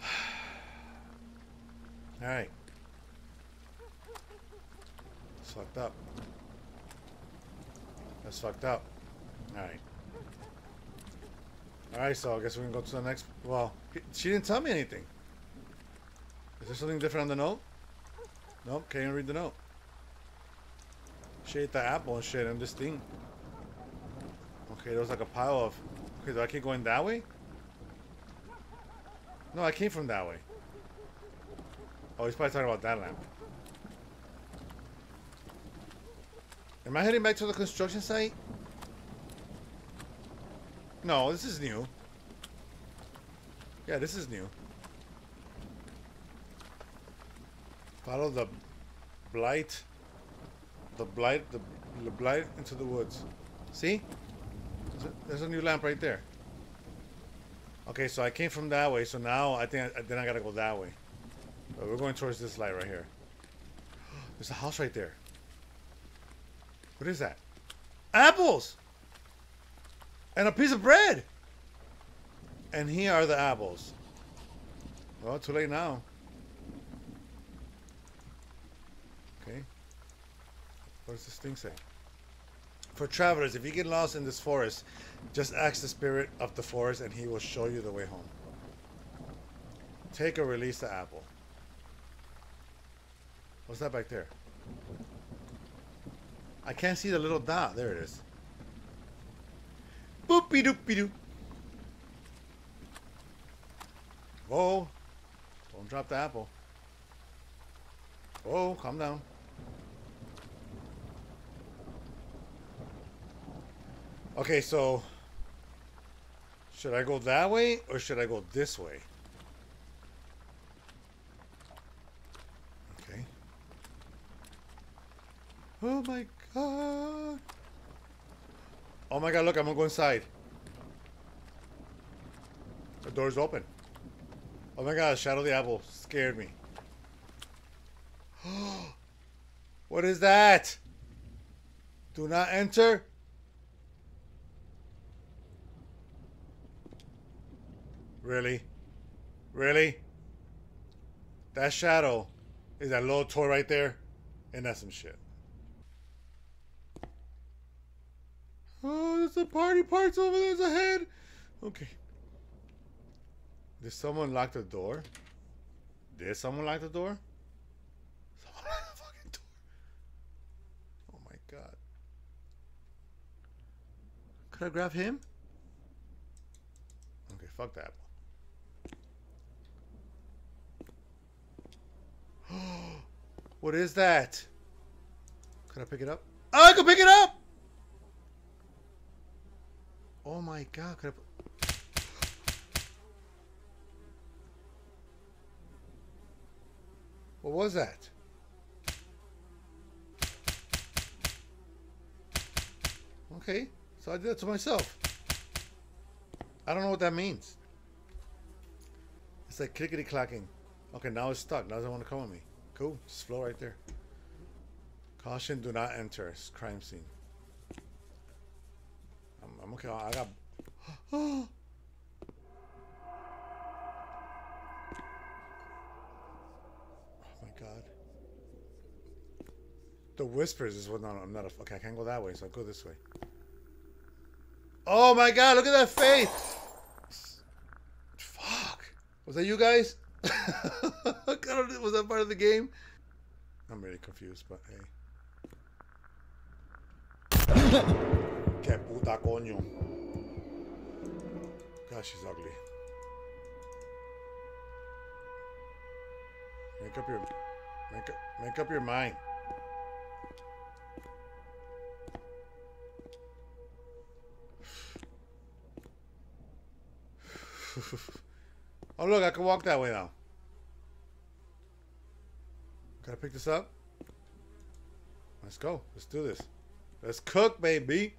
All right. It's fucked up. That's fucked up. All right. All right, so I guess we can go to the next. Well, she didn't tell me anything. Is there something different on the note? Nope, can't read the note. She ate the apple and shit and this thing. Okay, there was like a pile of... Okay, do I keep going that way? No, I came from that way. Oh, he's probably talking about that lamp. Am I heading back to the construction site? No, this is new. Yeah, this is new. Follow the blight the blight, the, the blight into the woods. See? There's a, there's a, new lamp right there. Okay, so I came from that way, so now I think I, then I gotta go that way. But we're going towards this light right here. There's a house right there. What is that? Apples! And a piece of bread! And here are the apples. Well, too late now. Okay. What does this thing say? For travelers, if you get lost in this forest, just ask the spirit of the forest and he will show you the way home. Take or release the apple. What's that back there? I can't see the little dot. There it is. Boopy doopy doo. Whoa. Don't drop the apple. Whoa, calm down. Okay, so should I go that way or should I go this way? Okay. Oh my god. Oh my god, look, I'm gonna go inside. The door's open. Oh my god, Shadow the Apple scared me. what is that? Do not enter. Really? Really? That shadow is that little toy right there? And that's some shit. Oh, there's some party parts over there's a head. Okay. Did someone lock the door? Did someone lock the door? Someone locked the fucking door. Oh my god. Could I grab him? Okay, fuck that. what is that? Can I pick it up? Oh, I can pick it up! Oh my god, I... What was that? Okay, so I did that to myself. I don't know what that means. It's like clickety clacking. Okay, now it's stuck. Now doesn't want to come with me. Cool. Just flow right there. Caution, do not enter. It's crime scene. I'm, I'm okay. I got. Oh! my god. The whispers is what. No, no, I'm not a. Okay, I can't go that way, so I'll go this way. Oh my god, look at that face! Fuck. Was that you guys? Was that part of the game? I'm really confused, but hey. Que puta coño. God, she's ugly. Make up your make up make up your mind. oh look, I can walk that way now. Gotta pick this up. Let's go. Let's do this. Let's cook, baby.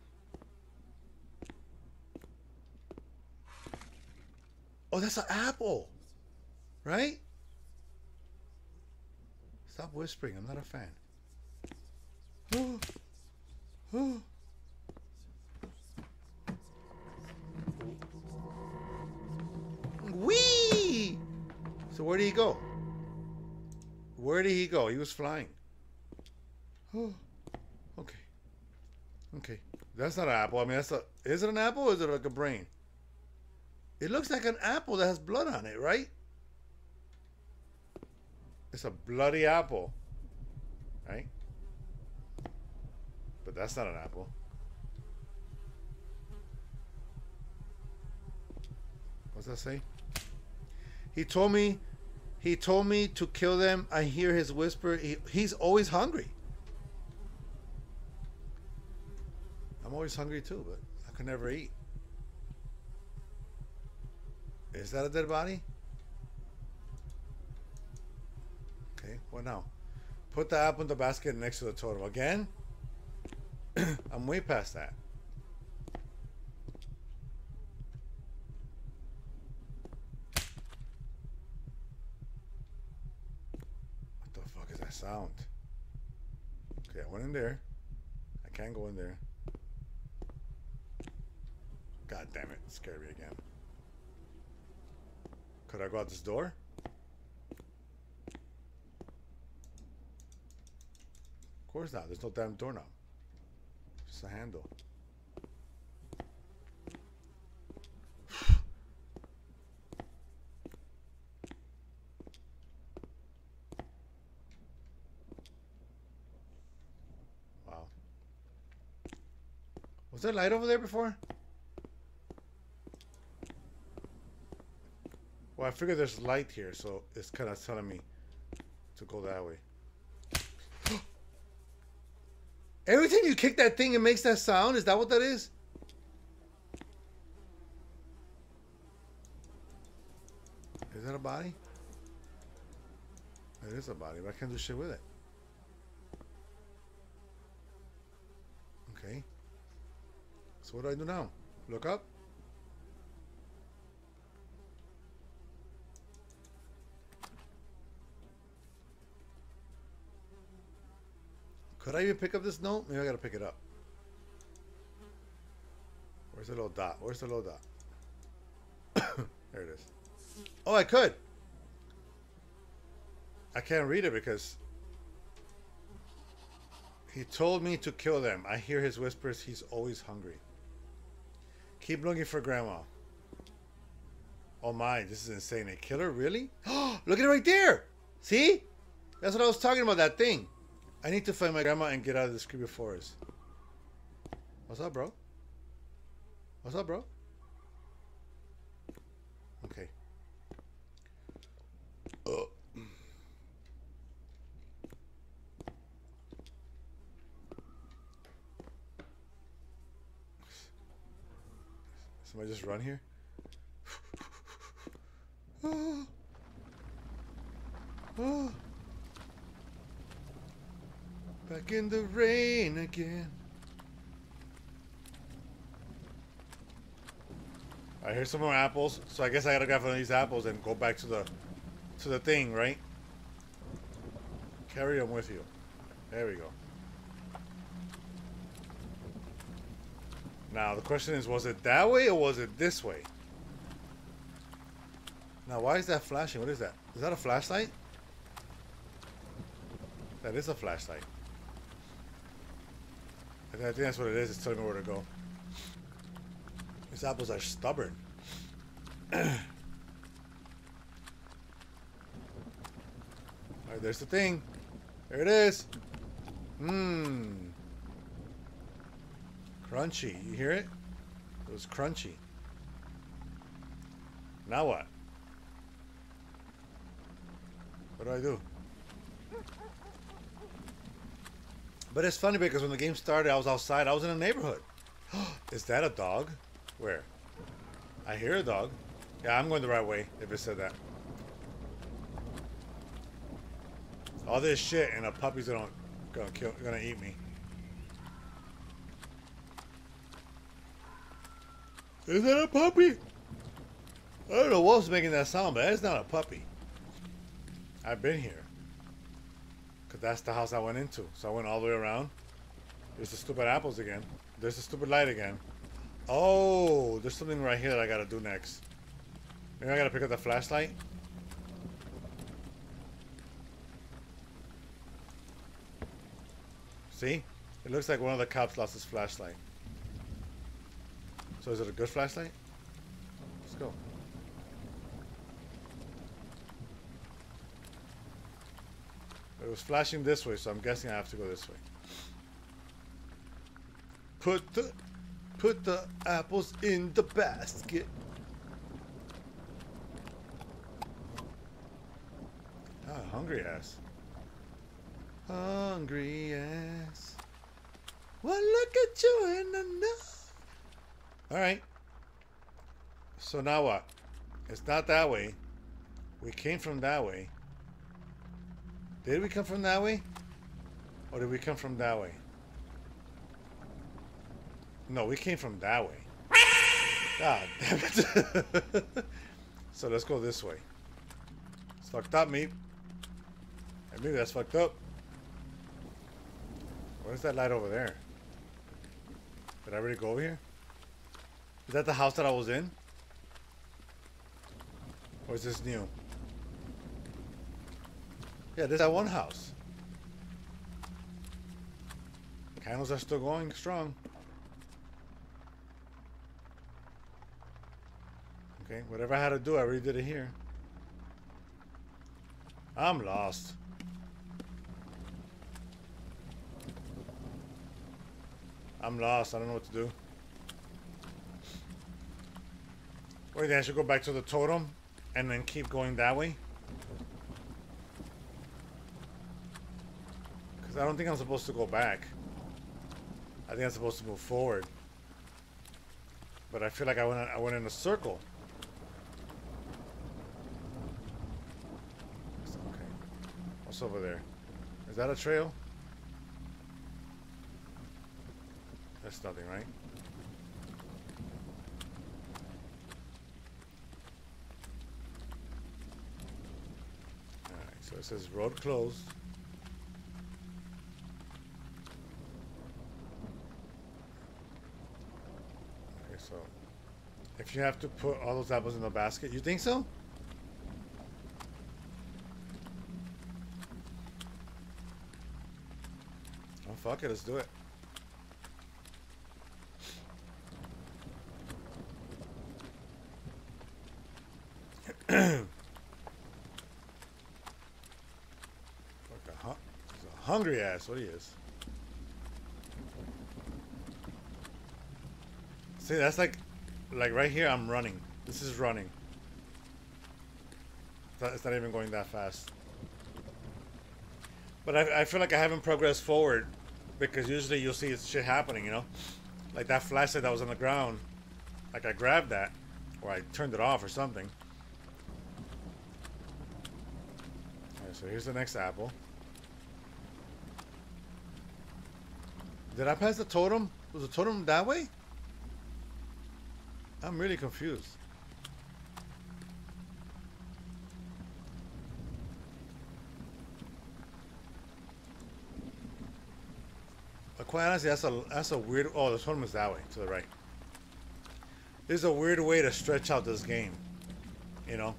Oh, that's an apple. Right? Stop whispering. I'm not a fan. Oh. Oh. Wee! So where did he go? Where did he go? He was flying. Oh. Okay. Okay. That's not an apple. I mean, that's a. Is it an apple or is it like a brain? It looks like an apple that has blood on it, right? It's a bloody apple. Right? But that's not an apple. What's that say? He told me he told me to kill them. I hear his whisper. He, he's always hungry. I'm always hungry too, but I can never eat. Is that a dead body? Okay, what now? Put the apple in the basket next to the totem. Again? I'm way past that. What the fuck is that sound? Okay, I went in there. I can't go in there. God damn it, scared me again. Could I go out this door? Of course not. There's no damn doorknob. Just a handle. wow. Was there light over there before? Well, I figure there's light here, so it's kind of telling me to go that way. Every time you kick that thing, it makes that sound. Is that what that is? Is that a body? It is a body, but I can't do shit with it. Okay. So what do I do now? Look up? Could I even pick up this note? Maybe I gotta pick it up. Where's the little dot? Where's the little dot? there it is. Oh, I could. I can't read it because he told me to kill them. I hear his whispers. He's always hungry. Keep looking for grandma. Oh my, this is insane. A killer? Really? Look at it right there. See? That's what I was talking about, that thing. I need to find my grandma and get out of this creepy forest. What's up, bro? What's up, bro? Okay. Oh. Somebody just run here? Oh. Oh. Back in the rain again. I hear some more apples, so I guess I gotta grab one of these apples and go back to the to the thing, right? Carry them with you. There we go. Now the question is, was it that way or was it this way? Now why is that flashing? What is that? Is that a flashlight? That is a flashlight. I think, that's what it is. It's telling me where to go. These apples are stubborn. Alright, there's the thing. There it is. Mmm. Crunchy. You hear it? It was crunchy. Now what? What do I do? But it's funny because when the game started, I was outside. I was in a neighborhood. Is that a dog? Where? I hear a dog. Yeah, I'm going the right way if it said that. All this shit and a puppy's gonna gonna kill gonna eat me. Is that a puppy? I don't know what's making that sound, but that's not a puppy. I've been here. Cause that's the house I went into. So I went all the way around. There's the stupid apples again. There's the stupid light again. Oh, there's something right here that I gotta do next. Maybe I gotta pick up the flashlight. See? It looks like one of the cops lost his flashlight. So is it a good flashlight? Let's go. It was flashing this way, so I'm guessing I have to go this way. Put the put the apples in the basket. Ah, hungry ass. Hungry ass. Well, look at you in the nose. All right. So now what? It's not that way. We came from that way. Did we come from that way? Or did we come from that way? No, we came from that way. God damn it. so let's go this way. It's fucked up, me. Hey, maybe that's fucked up. What is that light over there? Did I already go over here? Is that the house that I was in? Or is this new? Yeah, there's that one house. Candles are still going strong. Okay, whatever I had to do, I already did it here. I'm lost. I'm lost. I don't know what to do. Wait, I should go back to the totem and then keep going that way? Because I don't think I'm supposed to go back. I think I'm supposed to move forward. But I feel like I went I went in a circle. Okay. What's over there? Is that a trail? That's nothing, right? Alright, so it says road closed. Okay, so if you have to put all those apples in the basket, you think so? Oh fuck it, let's do it. Like a, hu- he's a hungry ass, what he is. See, that's like, like right here, I'm running. This is running. It's not, even going that fast. But I, I feel like I haven't progressed forward because usually you'll see shit happening, you know? Like that flashlight that was on the ground. Like I grabbed that or I turned it off or something. Alright, so here's the next apple. Did I pass the totem? Was the totem that way? I'm really confused. But quite honestly, that's a that's a weird. Oh, the totem is that way to the right. This is a weird way to stretch out this game. You know,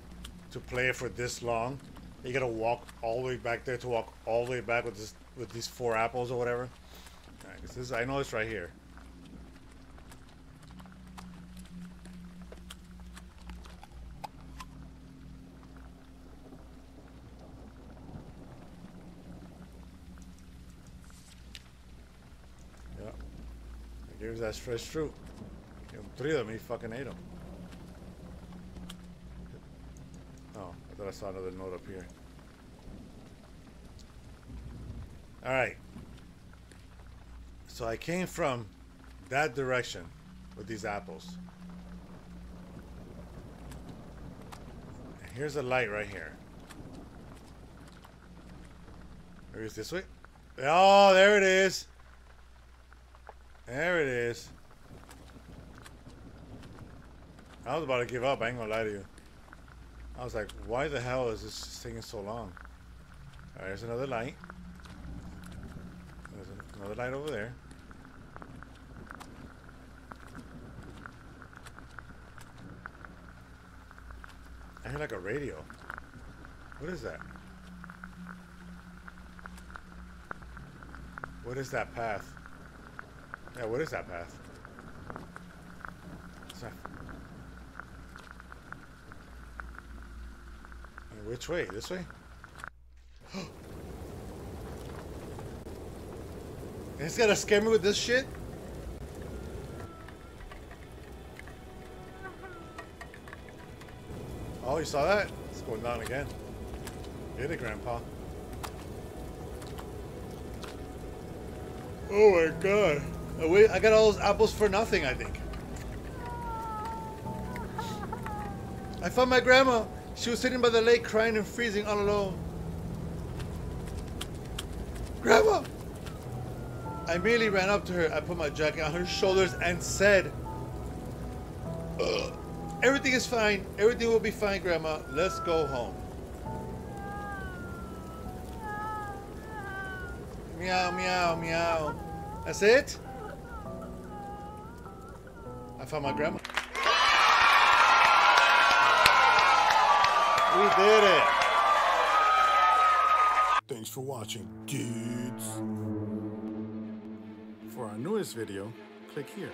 to play it for this long, you gotta walk all the way back there to walk all the way back with this with these four apples or whatever. This I know it's right here. Yep. Us that fresh fruit. Three of them, he fucking ate them. Oh, I thought I saw another note up here. Alright. So I came from that direction with these apples. Here's a light right here. Maybe it's this way? Oh, there it is. There it is. I was about to give up, I ain't gonna lie to you. I was like, why the hell is this taking so long? Alright, there's another light. There's another light over there. I hear like a radio. What is that? What is that path? Yeah, what is that path? It's not- Which way? This way? It's gonna scare me with this shit? Oh, you saw that? It's going down again. Get it, Grandpa. Oh my god. Oh, wait, I got all those apples for nothing, I think. I found my grandma. She was sitting by the lake crying and freezing all alone. Grandma! I merely ran up to her. I put my jacket on her shoulders and said, "Ugh. Everything is fine. Everything will be fine, Grandma. Let's go home. Meow, meow, meow. That's it? I found my grandma. We did it. Thanks for watching, dudes. For our newest video, click here.